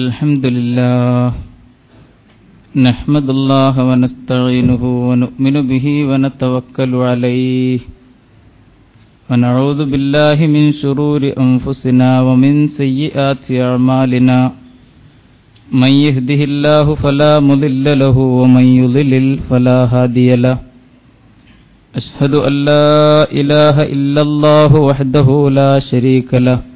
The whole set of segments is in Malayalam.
الحمد لله نحمد الله ونستعينه ونؤمن به ونتوكل عليه ونعوذ بالله من شرور أنفسنا ومن سيئات أعمالنا من يهده الله فلا مضل له ومن يضلل فلا هادي له أشهد أن لا إله إلا الله وحده لا شريك له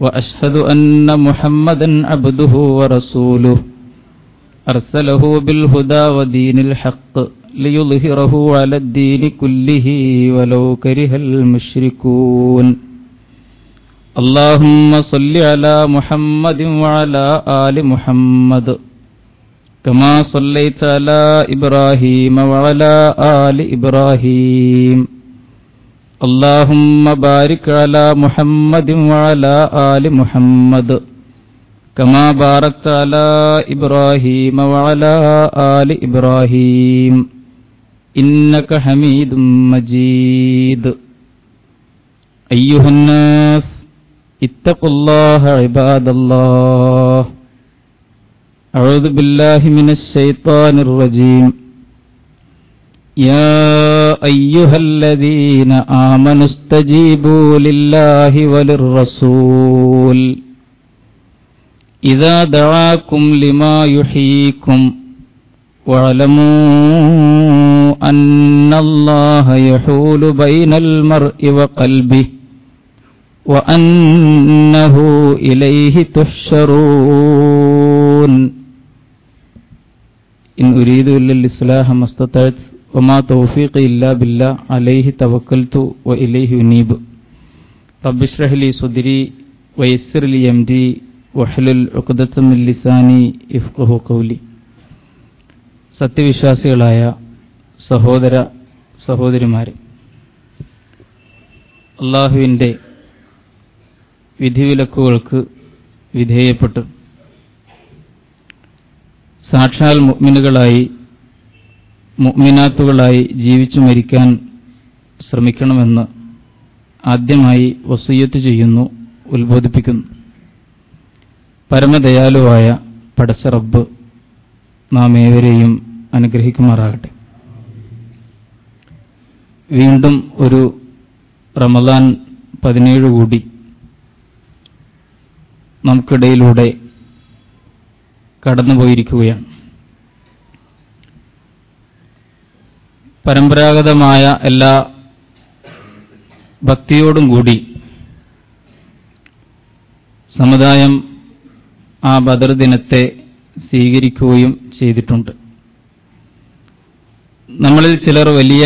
وأشهد أن محمدا عبده ورسوله. أرسله بالهدى ودين الحق ليظهره على الدين كله ولو كره المشركون. اللهم صل على محمد وعلى آل محمد. كما صليت على إبراهيم وعلى آل إبراهيم. اللهم بارك على محمد وعلى آل محمد كما باركت على إبراهيم وعلى آل إبراهيم إنك حميد مجيد أيها الناس اتقوا الله عباد الله أعوذ بالله من الشيطان الرجيم يا أيها الذين آمنوا استجيبوا لله وللرسول. إذا دعاكم لما يحييكم واعلموا أن الله يحول بين المرء وقلبه وأنه إليه تحشرون. إن أريد إلا الإصلاح ما استطعت وما توفيقي إلا بالله عليه توكلت وإليه أنيب رب اشرح لي صدري ويسر لي أمري വഹലുൽ ഉഖദത്തുമിൽ ലിസാനി ഇഫ്ഖഹു കൗലി സത്യവിശ്വാസികളായ സഹോദര സഹോദരിമാരെ അള്ളാഹുവിൻ്റെ വിധിവിലക്കുകൾക്ക് വിധേയപ്പെട്ട് സാക്ഷാൽ മുഅ്മിനുകളായി മുഅ്മിനാത്തുകളായി ജീവിച്ചു മരിക്കാൻ ശ്രമിക്കണമെന്ന് ആദ്യമായി വസീയത്ത് ചെയ്യുന്നു ഉത്ബോധിപ്പിക്കുന്നു. പരമദയാലുവായ പടച്ച റബ്ബ് നാം ഏവരെയും അനുഗ്രഹിക്കുമാറാകട്ടെ. വീണ്ടും ഒരു റമദാൻ പതിനേഴ് കൂടി നമുക്കിടയിലൂടെ കടന്നുപോയിരിക്കുകയാണ്. പരമ്പരാഗതമായ എല്ലാ ഭക്തിയോടും കൂടി സമുദായം ആ ബദർ ദിനത്തെ സ്വീകരിക്കുകയും ചെയ്തിട്ടുണ്ട്. നമ്മളിൽ ചിലർ വലിയ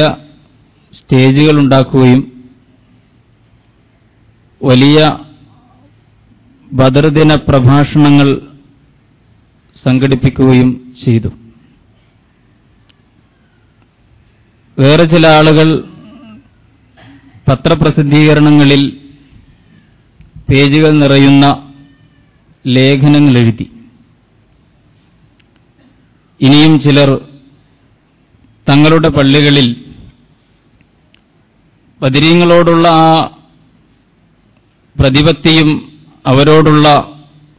സ്റ്റേജുകൾ ഉണ്ടാക്കുകയും വലിയ ബദർദിന പ്രഭാഷണങ്ങൾ സംഘടിപ്പിക്കുകയും ചെയ്തു. വേറെ ചില ആളുകൾ പത്രപ്രസിദ്ധീകരണങ്ങളിൽ പേജുകൾ നിറയുന്ന ലേഖനങ്ങൾ എഴുതി. ഇനിയും ചിലർ തങ്ങളുടെ പള്ളികളിൽ ബദിരീങ്ങളോടുള്ള ആ പ്രതിപത്തിയും അവരോടുള്ള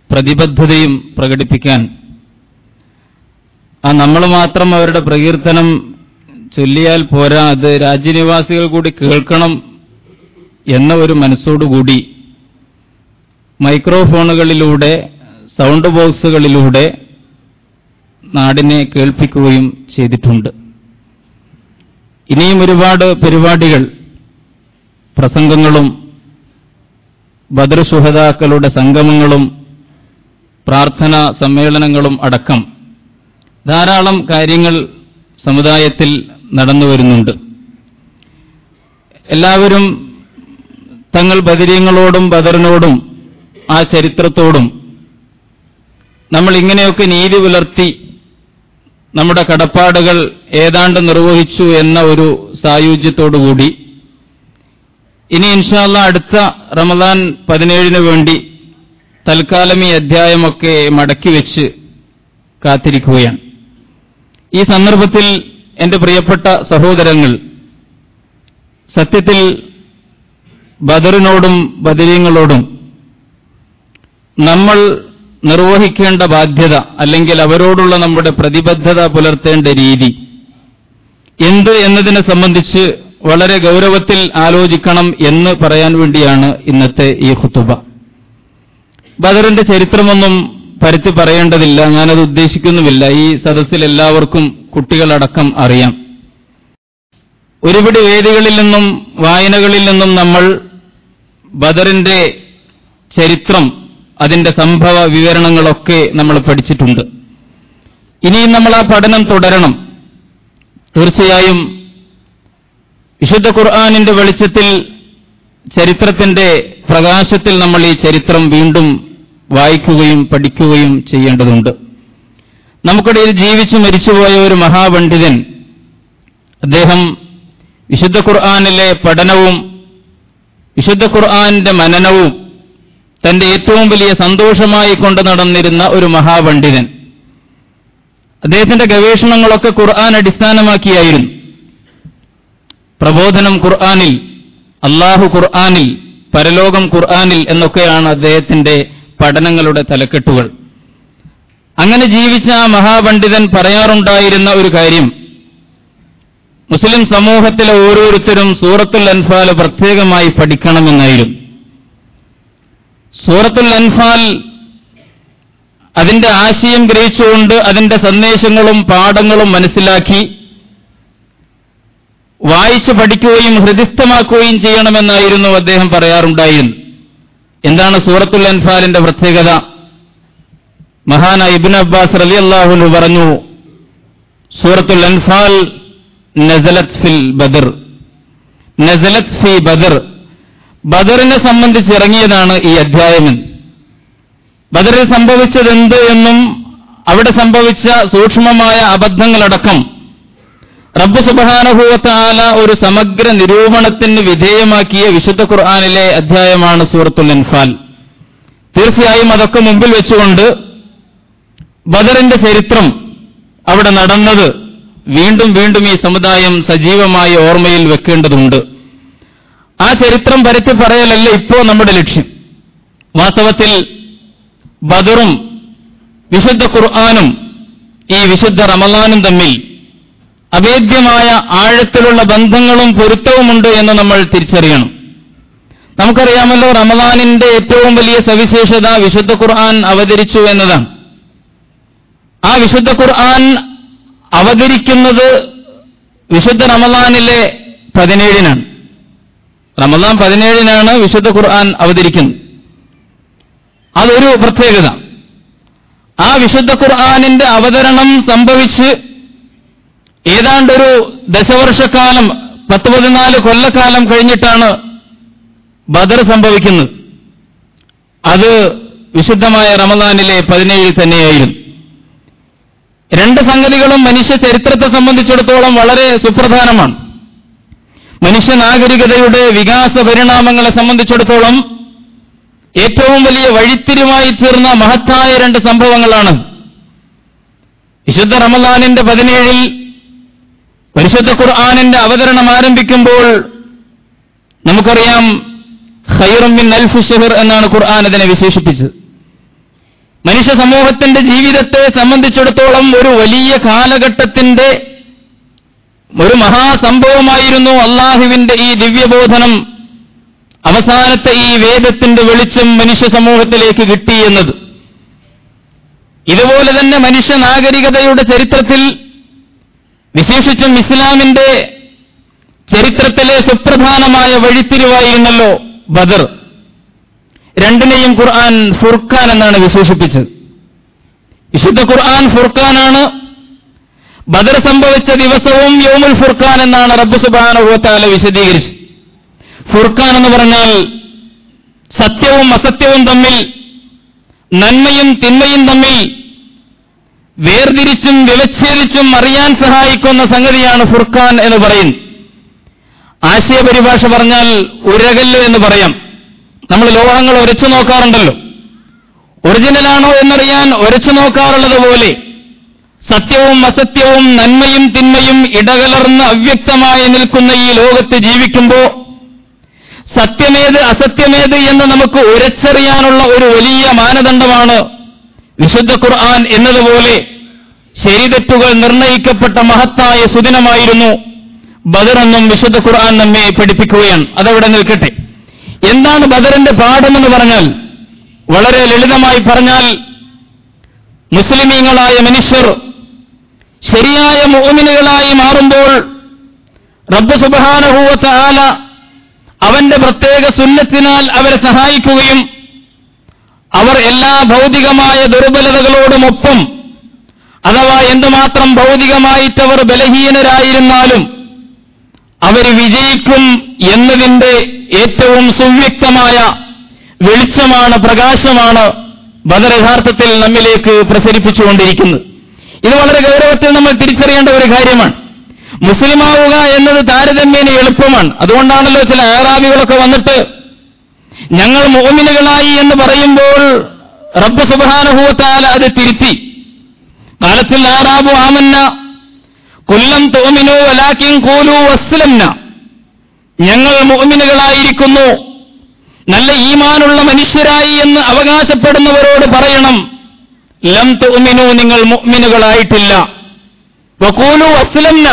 പ്രതിബദ്ധതയും പ്രകടിപ്പിക്കാൻ ആ നമ്മൾ മാത്രം അവരുടെ പ്രകീർത്തനം ചൊല്ലിയാൽ പോരാ. അത് രാജ്യനിവാസികൾ കൂടി കേൾക്കണം എന്ന ഒരു മനസ്സോടുകൂടി മൈക്രോഫോണുകളിലൂടെ സൗണ്ട് ബോക്സുകളിലൂടെ നാടിനെ കേൾപ്പിക്കുകയും ചെയ്തിട്ടുണ്ട്. ഇനിയും ഒരുപാട് പരിപാടികൾ പ്രസംഗങ്ങളും ബദർ സുഹതാക്കളുടെ സംഗമങ്ങളും പ്രാർത്ഥനാ സമ്മേളനങ്ങളും അടക്കം. ധാരാളം കാര്യങ്ങൾ സമുദായത്തിൽ നടന്നു വരുന്നുണ്ട്. എല്ലാവരും തങ്ങൾ ബദരീങ്ങളോടും ബദറിനോടും ആ ചരിത്രത്തോടും നമ്മൾ ഇങ്ങനെയൊക്കെ നീതി പുലർത്തി നമ്മുടെ കടപ്പാടുകൾ ഏതാണ്ട് നിർവഹിച്ചു എന്ന ഒരു സായുജ്യത്തോടുകൂടി ഇനി ഇൻഷാല്ല അടുത്ത റമദാൻ പതിനേഴിന് വേണ്ടി തൽക്കാലം ഈ അധ്യായമൊക്കെ മടക്കി വെച്ച് കാത്തിരിക്കുകയാണ്. ഈ സന്ദർഭത്തിൽ എന്റെ പ്രിയപ്പെട്ട സഹോദരങ്ങൾ സത്യത്തിൽ ബദറിനോടും ബദരീങ്ങളോടും നമ്മൾ നിർവഹിക്കേണ്ട ബാധ്യത അല്ലെങ്കിൽ അവരോടുള്ള നമ്മുടെ പ്രതിബദ്ധത പുലർത്തേണ്ട രീതി എന്ത് എന്നതിനെ സംബന്ധിച്ച് വളരെ ഗൗരവത്തിൽ ആലോചിക്കണം എന്ന് പറയാൻ വേണ്ടിയാണ് ഇന്നത്തെ ഈ ഹുത്തുബ ബദറിന്റെ ചരിത്രമൊന്നും പരത്തി പറയേണ്ടതില്ല ഞാനത് ഉദ്ദേശിക്കുന്നുമില്ല. ഈ സദസ്സിൽ എല്ലാവർക്കും കുട്ടികളടക്കം അറിയാം. ഒരുപിടി വേദികളിൽ നിന്നും വായനകളിൽ നിന്നും നമ്മൾ ബദറിന്റെ ചരിത്രം അതിന്റെ സംഭവ വിവരണങ്ങളൊക്കെ നമ്മൾ പഠിച്ചിട്ടുണ്ട്. ഇനിയും നമ്മൾ ആ പഠനം തുടരണം. തീർച്ചയായും വിശുദ്ധ ഖുർആാനിന്റെ വെളിച്ചത്തിൽ ചരിത്രത്തിന്റെ പ്രകാശത്തിൽ നമ്മൾ ഈ ചരിത്രം വീണ്ടും വായിക്കുകയും പഠിക്കുകയും ചെയ്യേണ്ടതുണ്ട്. നമുക്കിടയിൽ ജീവിച്ചു മരിച്ചുപോയ ഒരു മഹാപണ്ഡിതൻ അദ്ദേഹം വിശുദ്ധ ഖുർആാനിലെ പഠനവും വിശുദ്ധ ഖുർആാനിന്റെ മനനവും തന്റെ ഏറ്റവും വലിയ സന്തോഷമായി കൊണ്ട് നടന്നിരുന്ന ഒരു മഹാപണ്ഡിതൻ. അദ്ദേഹത്തിന്റെ ഗവേഷണങ്ങളൊക്കെ ഖുർആൻ അടിസ്ഥാനമാക്കിയായിരുന്നു. പ്രബോധനം ഖുർആാനിൽ അള്ളാഹു ഖുർആാനിൽ പരലോകം ഖുർആാനിൽ എന്നൊക്കെയാണ് അദ്ദേഹത്തിന്റെ പഠനങ്ങളുടെ തലക്കെട്ടുകൾ. അങ്ങനെ ജീവിച്ച ആ മഹാപണ്ഡിതൻ പറയാറുണ്ടായിരുന്ന ഒരു കാര്യം. മുസ്ലിം സമൂഹത്തിലെ ഓരോരുത്തരും സൂറത്തുൽ അൻഫാൽ പ്രത്യേകമായി പഠിക്കണമെന്നായിരുന്നു. സൂറത്തുൽ അൻഫാൽ അതിന്റെ ആശയം ഗ്രഹിച്ചുകൊണ്ട് അതിന്റെ സന്ദേശങ്ങളും പാഠങ്ങളും മനസ്സിലാക്കി വായിച്ചു പഠിക്കുകയും ഹൃദിസ്ഥമാക്കുകയും ചെയ്യണമെന്നായിരുന്നു അദ്ദേഹം പറയാറുണ്ടായിരുന്നു എന്താണ് സൂറത്തുൽ അൻഫാലിന്റെ പ്രത്യേകത? മഹാന ഇബിൻ അബ്ബാസ് അലി അള്ളാഹുനു പറഞ്ഞു സൂറത്തുൽ അൻഫാൽ നസലത് ഫിൽ ബദർ. നസലത് ഫി ബദർ. ബദറിനെ സംബന്ധിച്ച് ഇറങ്ങിയതാണ് ഈ അധ്യായമെന്ന് ബദറിൽ സംഭവിച്ചതെന്ത് എന്നും അവിടെ സംഭവിച്ച സൂക്ഷ്മമായ അബദ്ധങ്ങളടക്കം റബ്ബ് സുബാനുഭൂവത്താല ഒരു സമഗ്ര നിരൂപണത്തിന് വിധേയമാക്കിയ വിശുദ്ധ ഖുർആാനിലെ അധ്യായമാണ് സൂറത്തുൽ ഇൻഫാൽ. തീർച്ചയായും അതൊക്കെ മുമ്പിൽ വെച്ചുകൊണ്ട് ബദറിന്റെ ചരിത്രം അവിടെ നടന്നത് വീണ്ടും വീണ്ടും ഈ സമുദായം സജീവമായി ഓർമ്മയിൽ വെക്കേണ്ടതുണ്ട്. ആ ചരിത്രം പരത്തി പറയലല്ല ഇപ്പോ നമ്മുടെ ലക്ഷ്യം. വാസ്തവത്തിൽ ബദറും വിശുദ്ധ ഖുർആാനും ഈ വിശുദ്ധ റമലാനും തമ്മിൽ അഭേദ്യമായ ആഴത്തിലുള്ള ബന്ധങ്ങളും പൊരുത്തവുമുണ്ട് എന്ന് നമ്മൾ തിരിച്ചറിയണം. നമുക്കറിയാമല്ലോ റമദാനിന്റെ ഏറ്റവും വലിയ സവിശേഷത വിശുദ്ധ ഖുർആൻ അവതരിച്ചു എന്നതാണ്. ആ വിശുദ്ധ ഖുർആൻ അവതരിക്കുന്നത് വിശുദ്ധ റമദാനിലെ പതിനേഴിനാണ്. റമദാൻ പതിനേഴിനാണ് വിശുദ്ധ ഖുർആൻ അവതരിക്കുന്നത്. അതൊരു പ്രത്യേകത. ആ വിശുദ്ധ ഖുർആാനിന്റെ അവതരണം സംഭവിച്ച് ഏതാണ്ടൊരു ദശവർഷക്കാലം പത്ത് പതിനാല് കൊല്ലക്കാലം കഴിഞ്ഞിട്ടാണ് ബദർ സംഭവിക്കുന്നത്. അത് വിശുദ്ധമായ റമദാനിലെ പതിനേഴിൽ തന്നെയായിരുന്നു. രണ്ട് സംഗതികളും മനുഷ്യ ചരിത്രത്തെ സംബന്ധിച്ചിടത്തോളം വളരെ സുപ്രധാനമാണ്. മനുഷ്യ നാഗരികതയുടെ വികാസ പരിണാമങ്ങളെ സംബന്ധിച്ചിടത്തോളം ഏറ്റവും വലിയ വഴിത്തിരിവായി തീർന്ന മഹത്തായ രണ്ട് സംഭവങ്ങളാണ്. വിശുദ്ധ റമദാനിന്റെ പതിനേഴിൽ പരിശുദ്ധ ഖുർആാനിന്റെ അവതരണം ആരംഭിക്കുമ്പോൾ നമുക്കറിയാം ഖൈറുമിൻ അൽഫു ഷഹർ എന്നാണ് ഖുർആൻ അതിനെ വിശേഷിപ്പിച്ചത്. മനുഷ്യ സമൂഹത്തിന്റെ ജീവിതത്തെ സംബന്ധിച്ചിടത്തോളം ഒരു വലിയ കാലഘട്ടത്തിന്റെ ഒരു മഹാസംഭവമായിരുന്നു അള്ളാഹുവിന്റെ ഈ ദിവ്യബോധനം അവസാനത്തെ ഈ വേദത്തിന്റെ വെളിച്ചം മനുഷ്യ സമൂഹത്തിലേക്ക് കിട്ടി എന്നത്. ഇതുപോലെ തന്നെ മനുഷ്യ നാഗരികതയുടെ ചരിത്രത്തിൽ വിശേഷിച്ചും ഇസ്ലാമിന്റെ ചരിത്രത്തിലെ സുപ്രധാനമായ വഴിത്തിരിവായിരുന്നല്ലോ ബദർ. രണ്ടിനെയും ഖുർആൻ ഫുർഖാൻ എന്നാണ് വിശേഷിപ്പിച്ചത്. വിശുദ്ധ ഖുർആൻ ഫുർഖാനാണ്. ബദർ സംഭവിച്ച ദിവസവും യോമുൽ ഫുർഖാൻ എന്നാണ് റബ്ബ് സുബാനുഭവത്താല വിശദീകരിച്ചത്. ഫുർഖാൻ എന്ന് പറഞ്ഞാൽ സത്യവും അസത്യവും തമ്മിൽ നന്മയും തിന്മയും തമ്മിൽ വേർതിരിച്ചും വിവച്ഛേദിച്ചും അറിയാൻ സഹായിക്കുന്ന സംഗതിയാണ് ഫുർഖാൻ എന്ന് പറയും. ആശയപരിഭാഷ പറഞ്ഞാൽ ഉരകല്ല് എന്ന് പറയാം. നമ്മൾ ലോഹങ്ങൾ ഉരച്ചു നോക്കാറുണ്ടല്ലോ. ഒറിജിനലാണോ എന്നറിയാൻ ഉരച്ചു നോക്കാറുള്ളത് പോലെ. സത്യവും അസത്യവും നന്മയും തിന്മയും ഇടകലർന്ന് അവ്യക്തമായി നിൽക്കുന്ന ഈ ലോകത്ത് ജീവിക്കുമ്പോൾ സത്യമേത് അസത്യമേത് എന്ന് നമുക്ക് ഉരച്ചറിയാനുള്ള ഒരു വലിയ മാനദണ്ഡമാണ് വിശുദ്ധ ഖുർആൻ എന്നതുപോലെ ശരിതെറ്റുകൾ നിർണയിക്കപ്പെട്ട മഹത്തായ സുദിനമായിരുന്നു ബദറെന്നും വിശുദ്ധ ഖുർആൻ നമ്മെ പഠിപ്പിക്കുകയാണ്. അതവിടെ നിൽക്കട്ടെ. എന്താണ് ബദറിന്റെ പാഠമെന്ന് പറഞ്ഞാൽ? വളരെ ലളിതമായി പറഞ്ഞാൽ മുസ്ലിമീങ്ങളായ മനുഷ്യർ ശരിയായ മോമിനുകളായി മാറുമ്പോൾ റബ്ബ് സുബാനഹൂവത്ത ആല അവന്റെ പ്രത്യേക സുന്നത്തിനാൽ അവരെ സഹായിക്കുകയും അവർ എല്ലാ ഭൗതികമായ ദുർബലതകളോടുമൊപ്പം അഥവാ എന്തുമാത്രം ഭൗതികമായിട്ടവർ ബലഹീനരായിരുന്നാലും അവർ വിജയിക്കും എന്നതിന്റെ ഏറ്റവും സുവ്യക്തമായ വെളിച്ചമാണ് പ്രകാശമാണ് ബദർ യഥാർത്ഥത്തിൽ നമ്മിലേക്ക് പ്രസരിപ്പിച്ചുകൊണ്ടിരിക്കുന്നത്. ഇത് വളരെ ഗൗരവത്തിൽ നമ്മൾ തിരിച്ചറിയേണ്ട ഒരു കാര്യമാണ്. മുസ്ലിമാവുക എന്നത് താരതമ്യേന എളുപ്പമാണ്. അതുകൊണ്ടാണല്ലോ ചില ഏറാവികളൊക്കെ വന്നിട്ട് ഞങ്ങൾ മോമിനുകളായി എന്ന് പറയുമ്പോൾ റബ്ബ് സുബാനുഭവത്താൽ അത് തിരുത്തി. കാലത്തിൽ ആറാബു ആമന്ന. കൊല്ലം തോമിനു വലാക്കിൻ കോലു വസ്ലംന ഞങ്ങൾ മോമിനുകളായിരിക്കുന്നു നല്ല ഈമാനുള്ള മനുഷ്യരായി എന്ന് അവകാശപ്പെടുന്നവരോട് പറയണം. ലം തോമിനു നിങ്ങൾ മോമിനുകളായിട്ടില്ല വക്കൂലു അസ്ലംന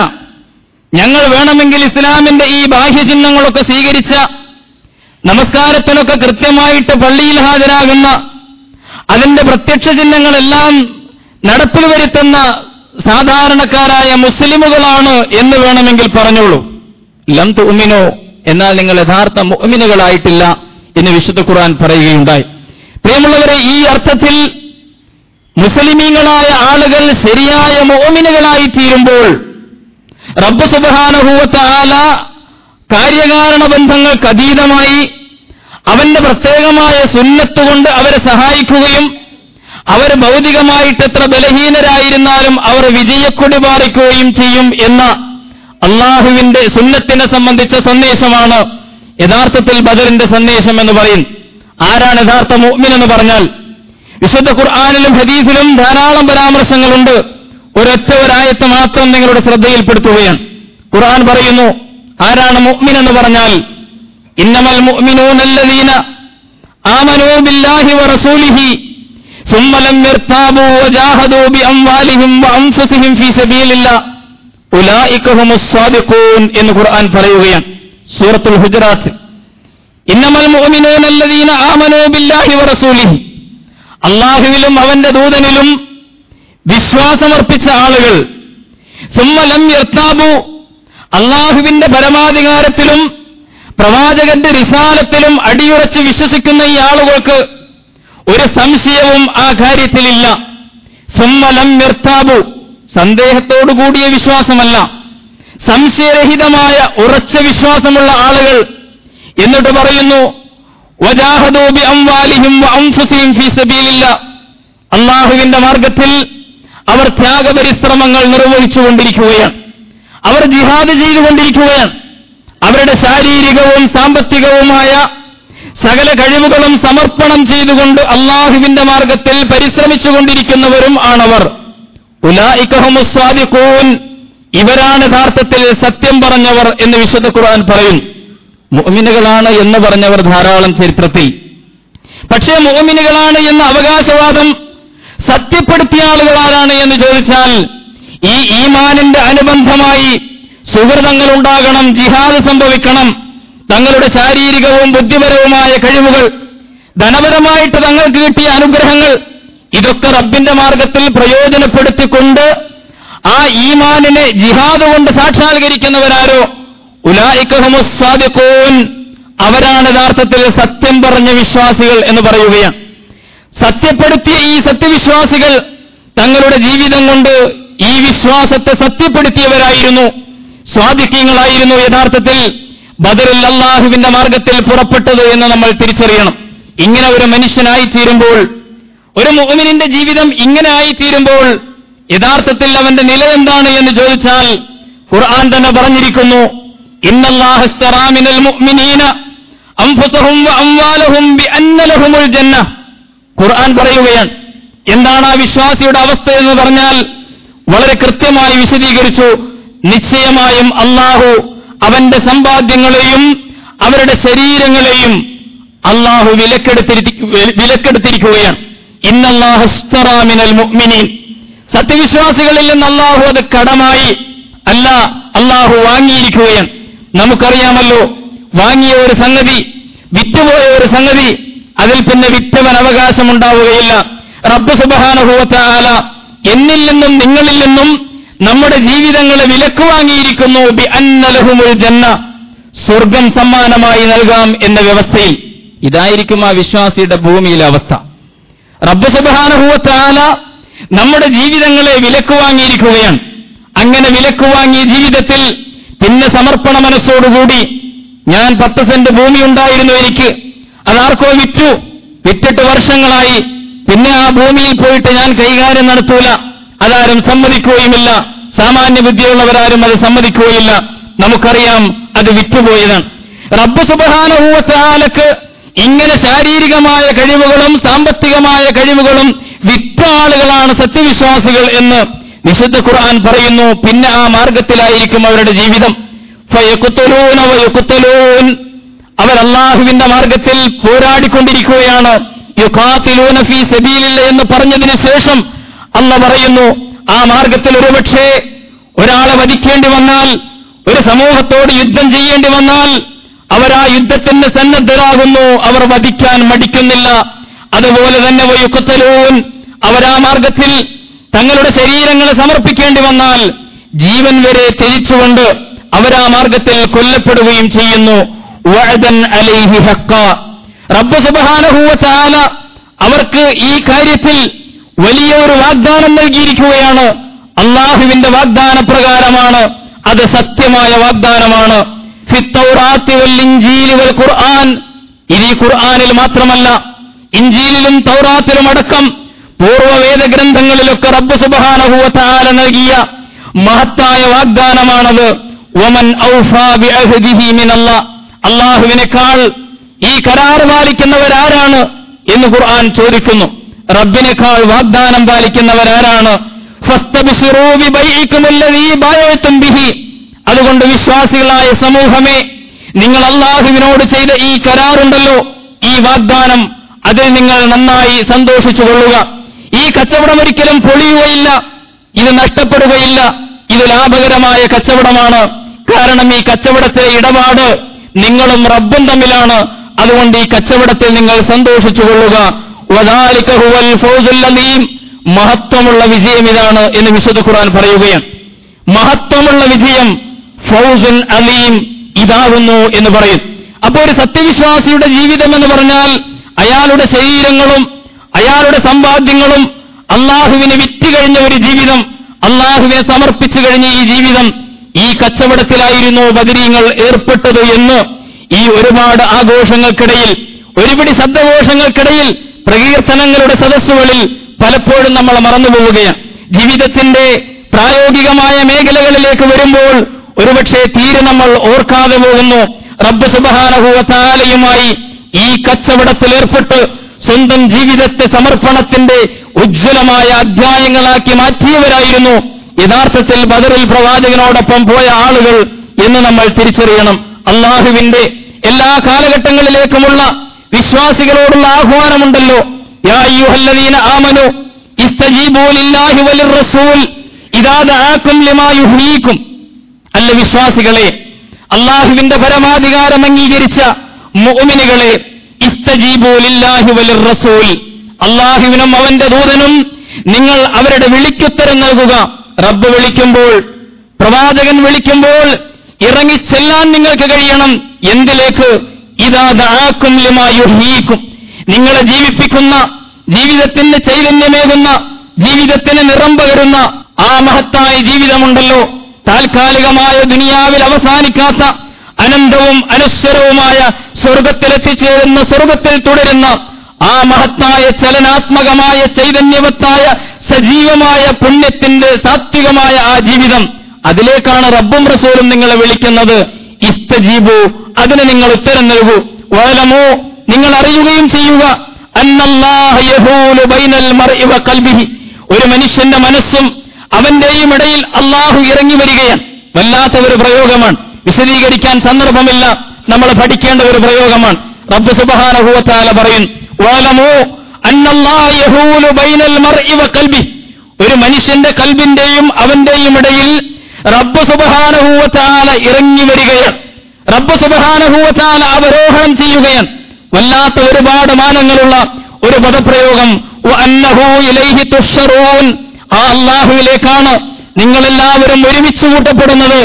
ഞങ്ങൾ വേണമെങ്കിൽ ഇസ്ലാമിന്റെ ഈ ബാഹ്യചിഹ്നങ്ങളൊക്കെ സ്വീകരിച്ച നമസ്കാരത്തിനൊക്കെ കൃത്യമായിട്ട് പള്ളിയിൽ ഹാജരാകുന്ന അതിന്റെ പ്രത്യക്ഷ ചിഹ്നങ്ങളെല്ലാം നടപ്പിൽ വരുത്തുന്ന സാധാരണക്കാരായ മുസ്ലിമുകളാണ് എന്ന് വേണമെങ്കിൽ പറഞ്ഞോളൂ. ലം തുമിനോ എന്നാൽ നിങ്ങൾ യഥാർത്ഥ മുഅ്മിനുകളായിട്ടില്ല എന്ന് വിശുദ്ധ ഖുർആൻ പറയുകയുണ്ടായി. പ്രിയമുള്ളവരെ ഈ അർത്ഥത്തിൽ മുസ്ലിമീങ്ങളായ ആളുകൾ ശരിയായ മോമിനുകളായി തീരുമ്പോൾ റബ്ബ് സുബാനഹൂവത്താല കാര്യകാരണ ബന്ധങ്ങൾക്ക് അതീതമായി അവന്റെ പ്രത്യേകമായ സുന്നത്തുകൊണ്ട് അവരെ സഹായിക്കുകയും അവർ ഭൗതികമായിട്ട് എത്ര ബലഹീനരായിരുന്നാലും അവർ വിജയക്കൊടി പാറിക്കുകയും ചെയ്യും എന്ന അള്ളാഹുവിന്റെ സുന്നത്തിനെ സംബന്ധിച്ച സന്ദേശമാണ് യഥാർത്ഥത്തിൽ ബദറിന്റെ സന്ദേശം എന്ന് പറയും. ആരാണ് യഥാർത്ഥ മുഅ്മിൻ എന്ന് പറഞ്ഞാൽ വിശുദ്ധ ഖുർആാനിലും ഹദീസിലും ധാരാളം പരാമർശങ്ങളുണ്ട്. ഒരൊറ്റ ഒരായത്ത് മാത്രം നിങ്ങളുടെ ശ്രദ്ധയിൽപ്പെടുത്തുകയാണ്. ഖുർആൻ പറയുന്നു ആരാണ് മുഅ്മിൻ എന്ന് പറഞ്ഞാൽ ഇന്നമൽ മുഅ്മിനൂനല്ലദീന ആമനൂ ബില്ലാഹി വറസൂലിഹി എന്ന് ഖുർആൻ പറയുകയാണ്. സൂറത്തുൽ ഹുജറാത്ത്. ആമനൂ ബില്ലാഹി വറസൂലിഹി അള്ളാഹുവിലും അവന്റെ ദൂതനിലും വിശ്വാസമർപ്പിച്ച ആളുകൾ. സുമ്മലം യർത്താബു അള്ളാഹുവിന്റെ പരമാധികാരത്തിലും പ്രവാചകന്റെ റിസാലത്തിലും അടിയുറച്ച് വിശ്വസിക്കുന്ന ഈ ആളുകൾക്ക് ഒരു സംശയവും ആ കാര്യത്തിലില്ല. സുമ്മലം നിർത്താബു സന്ദേഹത്തോടു കൂടിയ വിശ്വാസമല്ല. സംശയരഹിതമായ ഉറച്ച വിശ്വാസമുള്ള ആളുകൾ എന്നിട്ട് പറയുന്നു വജാഹദൂബി അംവാലിഹിം അംഫുസിയും ഫി അള്ളാഹുവിന്റെ മാർഗത്തിൽ അവർ ത്യാഗപരിശ്രമങ്ങൾ നിർവഹിച്ചുകൊണ്ടിരിക്കുകയാണ്. അവർ ജിഹാദ് ചെയ്തുകൊണ്ടിരിക്കുകയാണ്. അവരുടെ ശാരീരികവും സാമ്പത്തികവുമായ സകല കഴിവുകളും സമർപ്പണം ചെയ്തുകൊണ്ട് അള്ളാഹുവിന്റെ മാർഗത്തിൽ പരിശ്രമിച്ചുകൊണ്ടിരിക്കുന്നവരും ആണവർ. ഉലായിക്കഹമുസ്വാദിക്കൂൻ ഇവരാണ് യഥാർത്ഥത്തിൽ സത്യം പറഞ്ഞവർ എന്ന് വിശുദ്ധ ഖുർആൻ പറയും. മുഅ്മിനുകളാണ് എന്ന് പറഞ്ഞവർ ധാരാളം ചരിത്രത്തിൽ. പക്ഷേ മുഅ്മിനുകളാണ് എന്ന അവകാശവാദം സത്യപ്പെടുത്തിയ ആളുകൾ എന്ന് ചോദിച്ചാൽ ഈ ഈമാനിന്റെ അനുബന്ധമായി സുഹൃതങ്ങൾ ഉണ്ടാകണം ജിഹാദ് സംഭവിക്കണം തങ്ങളുടെ ശാരീരികവും ബുദ്ധിപരവുമായ കഴിവുകൾ ധനപരമായിട്ട് തങ്ങൾക്ക് കിട്ടിയ അനുഗ്രഹങ്ങൾ ഇതൊക്കെ റബ്ബിന്റെ മാർഗത്തിൽ പ്രയോജനപ്പെടുത്തിക്കൊണ്ട് ആ ഈമാനിനെ ജിഹാദ് കൊണ്ട് സാക്ഷാത്കരിക്കുന്നവരാരോ? ഉലായിക്കഹമുസ്വാദിക്കോൻ അവരാണ് യഥാർത്ഥത്തിൽ സത്യം പറഞ്ഞ വിശ്വാസികൾ എന്ന് പറയുകയാണ്. സത്യപ്പെടുത്തിയ ഈ സത്യവിശ്വാസികൾ തങ്ങളുടെ ജീവിതം കൊണ്ട് ഈ വിശ്വാസത്തെ സത്യപ്പെടുത്തിയവരായിരുന്നു സ്വാധിക്യങ്ങളായിരുന്നു യഥാർത്ഥത്തിൽ. ബദറിൽ അള്ളാഹുവിന്റെ മാർഗത്തിൽ പുറപ്പെട്ടത് എന്ന് നമ്മൾ തിരിച്ചറിയണം. ഇങ്ങനെ ഒരു മനുഷ്യനായി തീരുമ്പോൾ ഒരു മോമിനിന്റെ ജീവിതം ഇങ്ങനെ ആയിത്തീരുമ്പോൾ യഥാർത്ഥത്തിൽ അവന്റെ നില എന്താണ് എന്ന് ചോദിച്ചാൽ ഖുർആൻ തന്നെ പറഞ്ഞിരിക്കുന്നു ഖുർആൻ പറയുകയാണ്. എന്താണ് ആ വിശ്വാസിയുടെ അവസ്ഥ എന്ന് പറഞ്ഞാൽ വളരെ കൃത്യമായി വിശദീകരിച്ചു നിശ്ചയമായും അള്ളാഹു അവന്റെ സമ്പാദ്യങ്ങളെയും അവരുടെ ശരീരങ്ങളെയും അള്ളാഹു വിലക്കെടുത്തിരി വിലക്കെടുത്തിരിക്കുകയാണ്. ഇന്നല്ലാഹു ഇസ്തറാ മിനൽ മുഅ്മിനീൻ. സത്യവിശ്വാസികളിൽ നിന്ന് അള്ളാഹു അത് കടമായി അല്ല അള്ളാഹു വാങ്ങിയിരിക്കുകയാണ്. നമുക്കറിയാമല്ലോ വാങ്ങിയ ഒരു സംഗതി വിറ്റുപോയ ഒരു സംഗതി അതിൽ പിന്നെ വിറ്റവൻ അവകാശമുണ്ടാവുകയില്ല. റബ്ബ് സുബഹാനഹുവത്ത ആല എന്നിൽ നിന്നും നിങ്ങളിൽ നിന്നും നമ്മുടെ ജീവിതങ്ങളെ വിലക്ക് വാങ്ങിയിരിക്കുന്നു. ബി അന്നലഹുമുൽ ജന്ന. സ്വർഗം സമ്മാനമായി നൽകാം എന്ന വ്യവസ്ഥയിൽ. ഇതായിരിക്കും ആ വിശ്വാസിയുടെ ഭൂമിയിലെ അവസ്ഥ. റബ്ബ് നമ്മുടെ ജീവിതങ്ങളെ വിലക്ക് വാങ്ങിയിരിക്കുകയാണ്. അങ്ങനെ വിലക്ക് വാങ്ങിയ ജീവിതത്തിൽ പിന്നെ സമർപ്പണ മനസ്സോടുകൂടി ഞാൻ പത്ത് സെന്റ് ഭൂമി ഉണ്ടായിരുന്നു എനിക്ക്. അതാർക്കോ വിറ്റു. വിറ്റിട്ട് വർഷങ്ങളായി. പിന്നെ ആ ഭൂമിയിൽ പോയിട്ട് ഞാൻ കൈകാര്യം നടത്തൂല. അതാരും സമ്മതിക്കുകയുമില്ല. സാമാന്യ ബുദ്ധിയുള്ളവരാരും അത് സമ്മതിക്കുകയില്ല. നമുക്കറിയാം അത് വിറ്റുപോയതാണ്. റബ്ബ് സുബഹാനഹൂവത്താലക്ക് ഇങ്ങനെ ശാരീരികമായ കഴിവുകളും സാമ്പത്തികമായ കഴിവുകളും വിറ്റ ആളുകളാണ് സത്യവിശ്വാസികൾ എന്ന് വിശുദ്ധ ഖുർആൻ പറയുന്നു. പിന്നെ ആ മാർഗത്തിലായിരിക്കും അവരുടെ ജീവിതം. അവർ അള്ളാഹുവിന്റെ മാർഗത്തിൽ പോരാടിക്കൊണ്ടിരിക്കുകയാണ്. യുഖാത്തിലൂനഫി സബീലില്ല എന്ന് പറഞ്ഞതിന് ശേഷം അല്ല പറയുന്നു ആ മാർഗത്തിൽ ഒരുപക്ഷേ ഒരാളെ വധിക്കേണ്ടി വന്നാൽ ഒരു സമൂഹത്തോട് യുദ്ധം ചെയ്യേണ്ടി വന്നാൽ അവർ ആ യുദ്ധത്തിന് സന്നദ്ധരാകുന്നു അവർ വധിക്കാൻ മടിക്കുന്നില്ല. അതുപോലെ തന്നെ വയുക്കത്തലൂൻ അവരാ മാർഗത്തിൽ തങ്ങളുടെ ശരീരങ്ങളെ സമർപ്പിക്കേണ്ടി വന്നാൽ ജീവൻ വരെ തിരിച്ചുകൊണ്ട് അവരാ മാർഗത്തിൽ കൊല്ലപ്പെടുകയും ചെയ്യുന്നു. റബ്ബ് സുബ്ഹാനഹു തആല അവർക്ക് ഈ കാര്യത്തിൽ വലിയ ഒരു വാഗ്ദാനം നൽകിയിരിക്കുകയാണ്. അള്ളാഹുവിന്റെ വാഗ്ദാന പ്രകാരമാണ്. അത് സത്യമായ വാഗ്ദാനമാണ്. ഖുർആൻ. ഈ ഖുർആനിൽ മാത്രമല്ല ഇഞ്ചീലിലും തൗറാത്തിലും അടക്കം പൂർവ വേദഗ്രന്ഥങ്ങളിലൊക്കെ റബ്ബ് സുബഹാനഹുവത്താല നൽകിയ മഹത്തായ വാഗ്ദാനമാണത്. ഒമൻ അള്ളാഹുവിനേക്കാൾ ഈ കരാർ പാലിക്കുന്നവരാരാണ് എന്ന് ഖുർആൻ ചോദിക്കുന്നു. റബ്ബിനേക്കാൾ വാഗ്ദാനം പാലിക്കുന്നവരാരാണ്? അതുകൊണ്ട് വിശ്വാസികളായ സമൂഹമേ നിങ്ങൾ അള്ളാഹുവിനോട് ചെയ്ത ഈ കരാറുണ്ടല്ലോ. ഈ വാഗ്ദാനം അതിൽ നിങ്ങൾ നന്നായി സന്തോഷിച്ചു കൊള്ളുക ഈ കച്ചവടം ഒരിക്കലും പൊളിയുകയില്ല. ഇത് നഷ്ടപ്പെടുകയില്ല. ഇത് ലാഭകരമായ കച്ചവടമാണ്. കാരണം ഈ കച്ചവടത്തെ ഇടപാട് നിങ്ങളും റബ്ബും തമ്മിലാണ്. അതുകൊണ്ട് ഈ കച്ചവടത്തിൽ നിങ്ങൾ സന്തോഷിച്ചു കൊള്ളുക ഫൗസുൽ മഹത്വമുള്ള വിജയം ഇതാണ് എന്ന് വിശുദ്ധ ഖുർആൻ പറയുകയാണ്. മഹത്വമുള്ള വിജയം ഫൗസുൻ അലീം ഇതാകുന്നു എന്ന് പറയും. അപ്പോൾ ഒരു സത്യവിശ്വാസിയുടെ ജീവിതം എന്ന് പറഞ്ഞാൽ അയാളുടെ ശരീരങ്ങളും അയാളുടെ സമ്പാദ്യങ്ങളും അള്ളാഹുവിനെ വിറ്റ് കഴിഞ്ഞ ഒരു ജീവിതം അള്ളാഹുവിനെ സമർപ്പിച്ചു കഴിഞ്ഞ ഈ ജീവിതം ഈ കച്ചവടത്തിലായിരുന്നു ബദരീങ്ങൾ ഏർപ്പെട്ടത് എന്ന് ഈ ഒരുപാട് ആഘോഷങ്ങൾക്കിടയിൽ ഒരുപിടി ശബ്ദഘോഷങ്ങൾക്കിടയിൽ പ്രകീർത്തനങ്ങളുടെ സദസ്സുകളിൽ പലപ്പോഴും നമ്മൾ മറന്നുപോവുകയാണ്. ജീവിതത്തിന്റെ പ്രായോഗികമായ മേഖലകളിലേക്ക് വരുമ്പോൾ ഒരുപക്ഷെ തീരെ നമ്മൾ ഓർക്കാതെ പോകുന്നു. റബ്ബ് സുബഹാനഹുവത്താലയുമായി ഈ കച്ചവടത്തിൽ ഏർപ്പെട്ട് സ്വന്തം ജീവിതത്തെ സമർപ്പണത്തിന്റെ ഉജ്ജ്വലമായ അധ്യായങ്ങളാക്കി മാറ്റിയവരായിരുന്നു. യഥാർത്ഥത്തിൽ ബദറിൽ പ്രവാചകനോടൊപ്പം പോയ ആളുകൾ എന്ന് നമ്മൾ തിരിച്ചറിയണം. അള്ളാഹുവിന്റെ എല്ലാ കാലഘട്ടങ്ങളിലേക്കുമുള്ള വിശ്വാസികളോടുള്ള ആഹ്വാനമുണ്ടല്ലോ. ആമനു റസൂൽ അല്ല വിശ്വാസികളെ അള്ളാഹുവിന്റെ പരമാധികാരം അംഗീകരിച്ച മുഅ്മിനുകളെ റസൂൽ അള്ളാഹുവിനും അവന്റെ ദൂതനും നിങ്ങൾ അവരുടെ വിളിക്കുത്തരം നൽകുക. റബ്ബ് വിളിക്കുമ്പോൾ പ്രവാചകൻ വിളിക്കുമ്പോൾ ഇറങ്ങിച്ചെല്ലാൻ നിങ്ങൾക്ക് കഴിയണം. എന്തിലേക്ക്? ഇതാ ദാക്കും ലിമായുഹീക്കും നിങ്ങളെ ജീവിപ്പിക്കുന്ന ജീവിതത്തിന് ചൈതന്യമേകുന്ന ജീവിതത്തിന് നിറം പകരുന്ന ആ മഹത്തായ ജീവിതമുണ്ടല്ലോ. താൽക്കാലികമായ ദുനിയാവിൽ അവസാനിക്കാത്ത അനന്തവും അനുസ്വരവുമായ സ്വർഗത്തിലെത്തിച്ചേരുന്ന സ്വർഗത്തിൽ തുടരുന്ന ആ മഹത്തായ ചലനാത്മകമായ ചൈതന്യവത്തായ സജീവമായ പുണ്യത്തിന്റെ സാത്വികമായ ആ ജീവിതം അതിലേക്കാണ് റബ്ബും റസൂലും നിങ്ങളെ വിളിക്കുന്നത്. ഇസ്തജീബു അതിന് നിങ്ങൾ ഉത്തരം നൽകൂ. വലമോ നിങ്ങൾ അറിയുകയും ചെയ്യുക. ഒരു മനുഷ്യന്റെ മനസ്സും അവന്റെയും ഇടയിൽ അള്ളാഹു ഇറങ്ങി വരികയാണ്. വല്ലാത്ത ഒരു പ്രയോഗമാണ്. വിശദീകരിക്കാൻ സന്ദർഭമില്ല. നമ്മൾ പഠിക്കേണ്ട ഒരു പ്രയോഗമാണ്. റബ്ബ് സുബഹാനഹുവത്താല പറയും വാലമോ അന്നല്ലാഹ യഹൂലു ബൈനൽ മർഇ വ ഖൽബി ഒരു മനുഷ്യന്റെ കൽബിന്റെയും അവന്റെയും ഇടയിൽ റബ്ബ് സുബഹാനഹൂവത്താല ഇറങ്ങി വരികയാണ്. റബ്ബ് സുബഹാനഹൂവത്താല അവരോഹണം ചെയ്യുകയാണ്. വല്ലാത്ത ഒരുപാട് മാനങ്ങളുള്ള ഒരു പദപ്രയോഗം ആ അള്ളാഹുവിലേക്കാണ് നിങ്ങളെല്ലാവരും ഒരുമിച്ച് കൂട്ടപ്പെടുന്നത്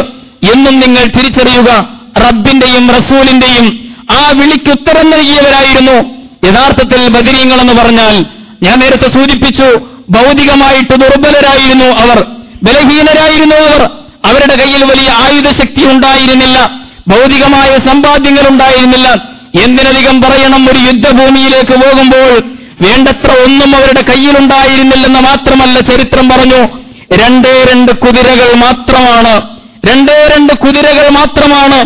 എന്നും നിങ്ങൾ തിരിച്ചറിയുക. റബ്ബിന്റെയും റസൂലിന്റെയും ആ വിളിക്ക് ഉത്തരം നൽകിയവരായിരുന്നു. യഥാർത്ഥത്തിൽ ബദിനീങ്ങളെന്ന് പറഞ്ഞാൽ ഞാൻ നേരത്തെ സൂചിപ്പിച്ചു ഭൗതികമായിട്ട് ദുർബലരായിരുന്നു അവർ. ബലഹീനരായിരുന്നു അവർ. അവരുടെ കയ്യിൽ വലിയ ആയുധശക്തി ഉണ്ടായിരുന്നില്ല. ഭൗതികമായ സമ്പാദ്യങ്ങൾ ഉണ്ടായിരുന്നില്ല എന്തിനധികം പറയണം ഒരു യുദ്ധഭൂമിയിലേക്ക് പോകുമ്പോൾ? വേണ്ടത്ര ഒന്നും അവരുടെ കയ്യിലുണ്ടായിരുന്നില്ലെന്ന് മാത്രമല്ല ചരിത്രം പറഞ്ഞു. രണ്ടേ രണ്ട് കുതിരകൾ മാത്രമാണ്. രണ്ടേ രണ്ട് കുതിരകൾ മാത്രമാണ്.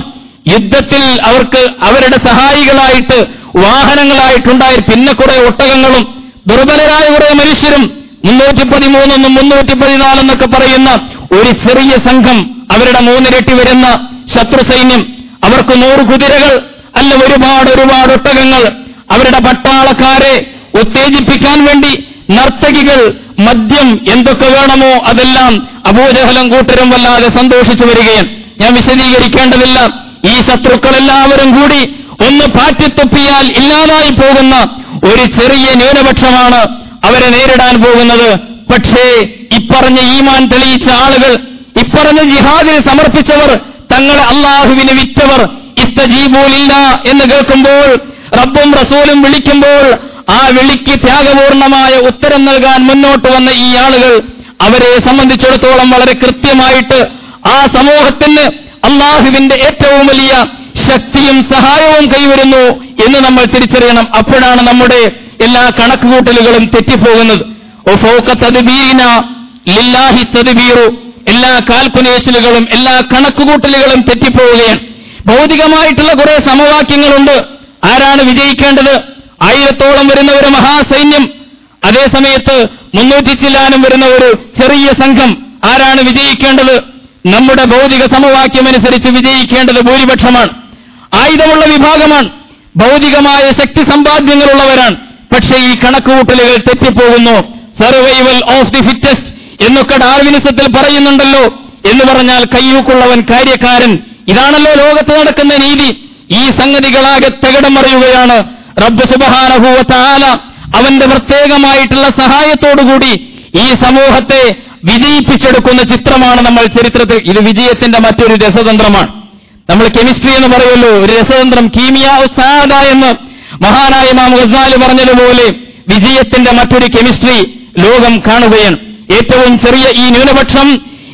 യുദ്ധത്തിൽ അവർക്ക് അവരുടെ സഹായികളായിട്ട് വാഹനങ്ങളായിട്ടുണ്ടായി. പിന്നെ കുറെ ഒട്ടകങ്ങളും. ദുർബലരായ കുറെ മനുഷ്യരും. മുന്നൂറ്റി പതിമൂന്നെന്നും മുന്നൂറ്റി പതിനാലെന്നൊക്കെ പറയുന്ന ഒരു ചെറിയ സംഘം അവരുടെ മൂന്നിരട്ടി വരുന്ന ശത്രു സൈന്യം അവർക്ക് നൂറ് കുതിരകൾ അല്ല ഒരുപാട് ഒരുപാട് ഒട്ടകങ്ങൾ. അവരുടെ പട്ടാളക്കാരെ ഉത്തേജിപ്പിക്കാൻ വേണ്ടി നർത്തകികൾ മദ്യം എന്തൊക്കെ വേണമോ അതെല്ലാം അബൂജഹലം കൂട്ടരും വല്ലാതെ സന്തോഷിച്ചു വരികയാണ്. ഞാൻ വിശദീകരിക്കേണ്ടതില്ല. ഈ ശത്രുക്കളെല്ലാവരും കൂടി ഒന്ന് പാറ്റിത്തൊപ്പിയാൽ ഇല്ലാതായി പോകുന്ന ഒരു ചെറിയ ന്യൂനപക്ഷമാണ് അവരെ നേരിടാൻ പോകുന്നത്. പക്ഷേ ഇപ്പറഞ്ഞ ഈമാൻ തെളിയിച്ച ആളുകൾ ഇപ്പറഞ്ഞ ജിഹാദിൽ സമർപ്പിച്ചവർ തങ്ങളെ അള്ളാഹുവിന് വിറ്റവർ ഇസ്തജീബൂലില്ല എന്ന് കേൾക്കുമ്പോൾ റബ്ബും റസൂലും വിളിക്കുമ്പോൾ ആ വിളിക്ക് ത്യാഗപൂർണമായ ഉത്തരം നൽകാൻ മുന്നോട്ട് വന്ന ഈ ആളുകൾ അവരെ സംബന്ധിച്ചിടത്തോളം വളരെ കൃത്യമായിട്ട് ആ സമൂഹത്തിന് അള്ളാഹുവിന്റെ ഏറ്റവും വലിയ ശക്തിയും സഹായവും കൈവരുന്നു എന്ന് നമ്മൾ തിരിച്ചറിയണം. അപ്പോഴാണ് നമ്മുടെ എല്ലാ കണക്കുകൂട്ടലുകളും തെറ്റിപ്പോകുന്നത്. എല്ലാ കാൽക്കുലേഷനുകളും എല്ലാ കണക്കുകൂട്ടലുകളും തെറ്റിപ്പോവുകയാണ്. ഭൗതികമായിട്ടുള്ള കുറെ സമവാക്യങ്ങളുണ്ട്. ആരാണ് വിജയിക്കേണ്ടത്? ആയിരത്തോളം വരുന്ന ഒരു മഹാസൈന്യം. അതേസമയത്ത് മുന്നൂറ്റി ചില്ലാനും വരുന്ന ഒരു ചെറിയ സംഘം. ആരാണ് വിജയിക്കേണ്ടത്? നമ്മുടെ ഭൗതിക സമവാക്യമനുസരിച്ച് വിജയിക്കേണ്ടത് ഭൂരിപക്ഷമാണ്. ആയുധമുള്ള വിഭാഗമാണ്. ഭൗതികമായ ശക്തി സമ്പാദ്യങ്ങളുള്ളവരാണ്. പക്ഷേ ഈ കണക്കുകൂട്ടലുകൾ തെറ്റിപ്പോകുന്നു. സർവൈവൽ ഓഫ് ദി ഫിറ്റസ്റ്റ് എന്നൊക്കെ ഡാർവിനിസത്തിൽ പറയുന്നുണ്ടല്ലോ എന്ന് പറഞ്ഞാൽ കയ്യൂക്കുള്ളവൻ കാര്യക്കാരൻ. ഇതാണല്ലോ ലോകത്ത് നടക്കുന്ന നീതി. ഈ സംഗതികളാകെ തകിടം മറിയുകയാണ് റബ്ബ് സുബഹാനഭൂവത്താല താല അവന്റെ പ്രത്യേകമായിട്ടുള്ള സഹായത്തോടുകൂടി ഈ സമൂഹത്തെ വിജയിപ്പിച്ചെടുക്കുന്ന ചിത്രമാണ് നമ്മൾ ചരിത്രത്തിൽ. ഇത് വിജയത്തിന്റെ മറ്റൊരു രസതന്ത്രമാണ്. നമ്മൾ കെമിസ്ട്രി എന്ന് പറയുമല്ലോ ഒരു രസതന്ത്രം കീമിയ ഉസാദ എന്ന് മഹാനായ ഇമാം ഗസാലി പറഞ്ഞതുപോലെ വിജയത്തിന്റെ മറ്റൊരു കെമിസ്ട്രി ലോകം കാണുകയാണ്. ഏറ്റവും ചെറിയ ഈ ന്യൂനപക്ഷം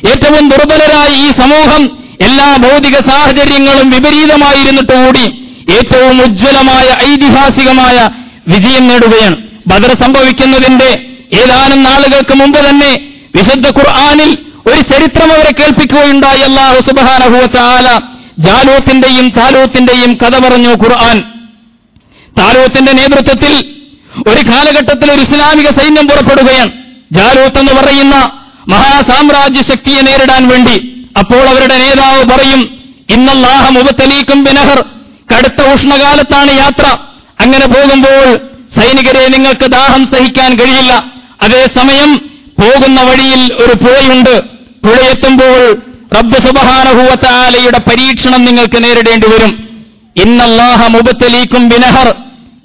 ഏറ്റവും ദുർബലരായ ഈ സമൂഹം എല്ലാ ഭൗതിക സാഹചര്യങ്ങളും വിപരീതമായിരുന്നിട്ട് കൂടി ഏറ്റവും ഉജ്ജ്വലമായ ഐതിഹാസികമായ വിജയം നേടുകയാണ്. ബദർ സംഭവിക്കുന്നതിന്റെ ഏതാനും നാളുകൾക്ക് മുമ്പ് തന്നെ വിശുദ്ധ ഖുർആാനിൽ ഒരു ചരിത്രം അവരെ കേൾപ്പിക്കുകയുണ്ടായി. അള്ളാഹു സുബാനഹുല ജാലൂത്തിന്റെയും താലൂത്തിന്റെയും കഥ പറഞ്ഞു ഖുർആൻ. താലൂത്തിന്റെ നേതൃത്വത്തിൽ ഒരു കാലഘട്ടത്തിൽ ഒരു ഇസ്ലാമിക സൈന്യം പുറപ്പെടുകയാണ്. ജാലൂത്ത് എന്ന് പറയുന്ന മഹാസാമ്രാജ്യ ശക്തിയെ നേരിടാൻ വേണ്ടി അപ്പോൾ അവരുടെ നേതാവ് പറയും ഇന്നല്ലാഹ മുബത്തലീക്കും ബിനഹർ. കടുത്ത ഉഷ്ണകാലത്താണ് യാത്ര. അങ്ങനെ പോകുമ്പോൾ സൈനികരെ നിങ്ങൾക്ക് ദാഹം സഹിക്കാൻ കഴിയില്ല. അതേസമയം പോകുന്ന വഴിയിൽ ഒരു പുഴയുണ്ട്. പുഴയെത്തുമ്പോൾ റബ്ബ് സുബഹാനഹൂവത്താലയുടെ പരീക്ഷണം നിങ്ങൾക്ക് നേരിടേണ്ടി വരും. ഇന്നല്ലാഹ മുബത്തലീക്കും ബിനഹർ.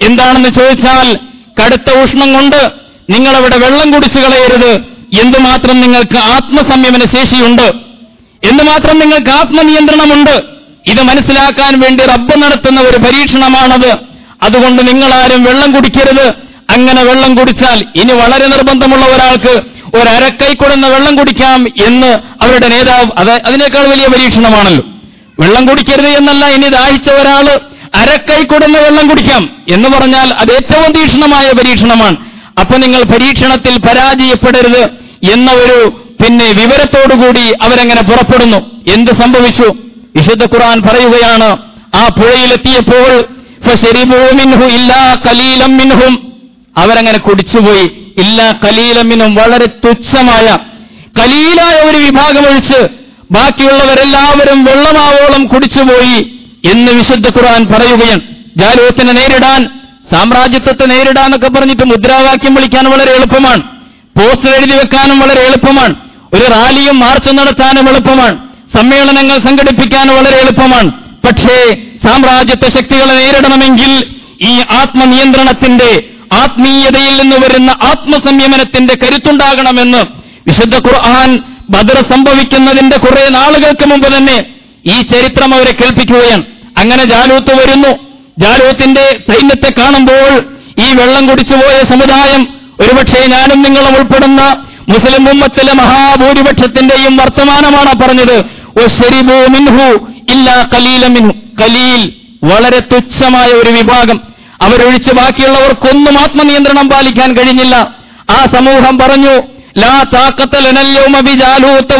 എന്താണെന്ന് ചോദിച്ചാൽ കടുത്ത ഉഷ്ണം കൊണ്ട് നിങ്ങളവിടെ വെള്ളം കുടിച്ചു കളയരുത്. എന്തുമാത്രം നിങ്ങൾക്ക് ആത്മസംയമന ശേഷിയുണ്ട്? എന്തുമാത്രം നിങ്ങൾക്ക് ആത്മനിയന്ത്രണമുണ്ട്? ഇത് മനസ്സിലാക്കാൻ വേണ്ടി റബ്ബ് നടത്തുന്ന ഒരു പരീക്ഷണമാണത്. അതുകൊണ്ട് നിങ്ങളാരും വെള്ളം കുടിക്കരുത്. അങ്ങനെ വെള്ളം കുടിച്ചാൽ ഇനി വളരെ നിർബന്ധമുള്ള ഒരാൾക്ക് ഒരരക്കൈ കൊടുന്ന വെള്ളം കുടിക്കാം എന്ന് അവരുടെ നേതാവ് അത് അതിനേക്കാൾ വലിയ പരീക്ഷണമാണല്ലോ. വെള്ളം കുടിക്കരുത് എന്നല്ല ഇനി ദാഹിച്ച ഒരാൾ അരക്കൈ കൊടുന്ന വെള്ളം കുടിക്കാം എന്ന് പറഞ്ഞാൽ അത് ഏറ്റവും തീക്ഷണമായ പരീക്ഷണമാണ്. അപ്പൊ നിങ്ങൾ പരീക്ഷണത്തിൽ പരാജയപ്പെടരുത് എന്ന ഒരു പിന്നെ വിവരത്തോടുകൂടി അവരങ്ങനെ പുറപ്പെടുന്നു. എന്ത് സംഭവിച്ചു? വിശുദ്ധ ഖുർആൻ പറയുകയാണ് ആ പുഴയിലെത്തിയപ്പോൾ മിൻഹു. അവരങ്ങനെ കുടിച്ചുപോയി. ഇല്ലാ കലീലമിനും വളരെ തുച്ഛമായ കലീലായ ഒരു വിഭാഗം ഒഴിച്ച് ബാക്കിയുള്ളവരെല്ലാവരും വെള്ളമാവോളം കുടിച്ചുപോയി എന്ന് വിശുദ്ധ ഖുർആൻ പറയുകയാണ്. ജാലൂത്തിനെ നേരിടാൻ സാമ്രാജ്യത്വത്തെ നേരിടാന്നൊക്കെ പറഞ്ഞിട്ട് മുദ്രാവാക്യം വിളിക്കാൻ വളരെ എളുപ്പമാണ്. പോസ്റ്റർ എഴുതി വെക്കാനും വളരെ എളുപ്പമാണ്. ഒരു റാലിയും മാർച്ചും നടത്താനും എളുപ്പമാണ്. സമ്മേളനങ്ങൾ സംഘടിപ്പിക്കാനും വളരെ എളുപ്പമാണ്. പക്ഷേ സാമ്രാജ്യത്വ ശക്തികളെ നേരിടണമെങ്കിൽ ഈ ആത്മനിയന്ത്രണത്തിന്റെ ആത്മീയതയിൽ നിന്ന് വരുന്ന ആത്മസംയമനത്തിന്റെ കരുത്തുണ്ടാകണമെന്ന് വിശുദ്ധ ഖുർആൻ ബദർ സംഭവിക്കുന്നതിന്റെ കുറെ നാളുകൾക്ക് മുമ്പ് തന്നെ ഈ ചരിത്രം അവരെ കേൾപ്പിക്കുകയാണ്. അങ്ങനെ ജാലൂത്ത് വരുന്നു. ജാലൂത്തിന്റെ സൈന്യത്തെ കാണുമ്പോൾ ഈ വെള്ളം കുടിച്ചുപോയ സമുദായം ഒരുപക്ഷെ ഞാനും നിങ്ങളും ഉൾപ്പെടുന്ന മുസ്ലിം ഉമ്മത്തിലെ മഹാഭൂരിപക്ഷത്തിന്റെയും വർത്തമാനമാണ് പറഞ്ഞത്. മിൻഹു ഇല്ലാ മിൻഹു. കലീൽ വളരെ തുച്ഛമായ ഒരു വിഭാഗം. അവരൊഴിച്ച് ബാക്കിയുള്ളവർക്കൊന്നും ആത്മനിയന്ത്രണം പാലിക്കാൻ കഴിഞ്ഞില്ല. ആ സമൂഹം പറഞ്ഞു ലാ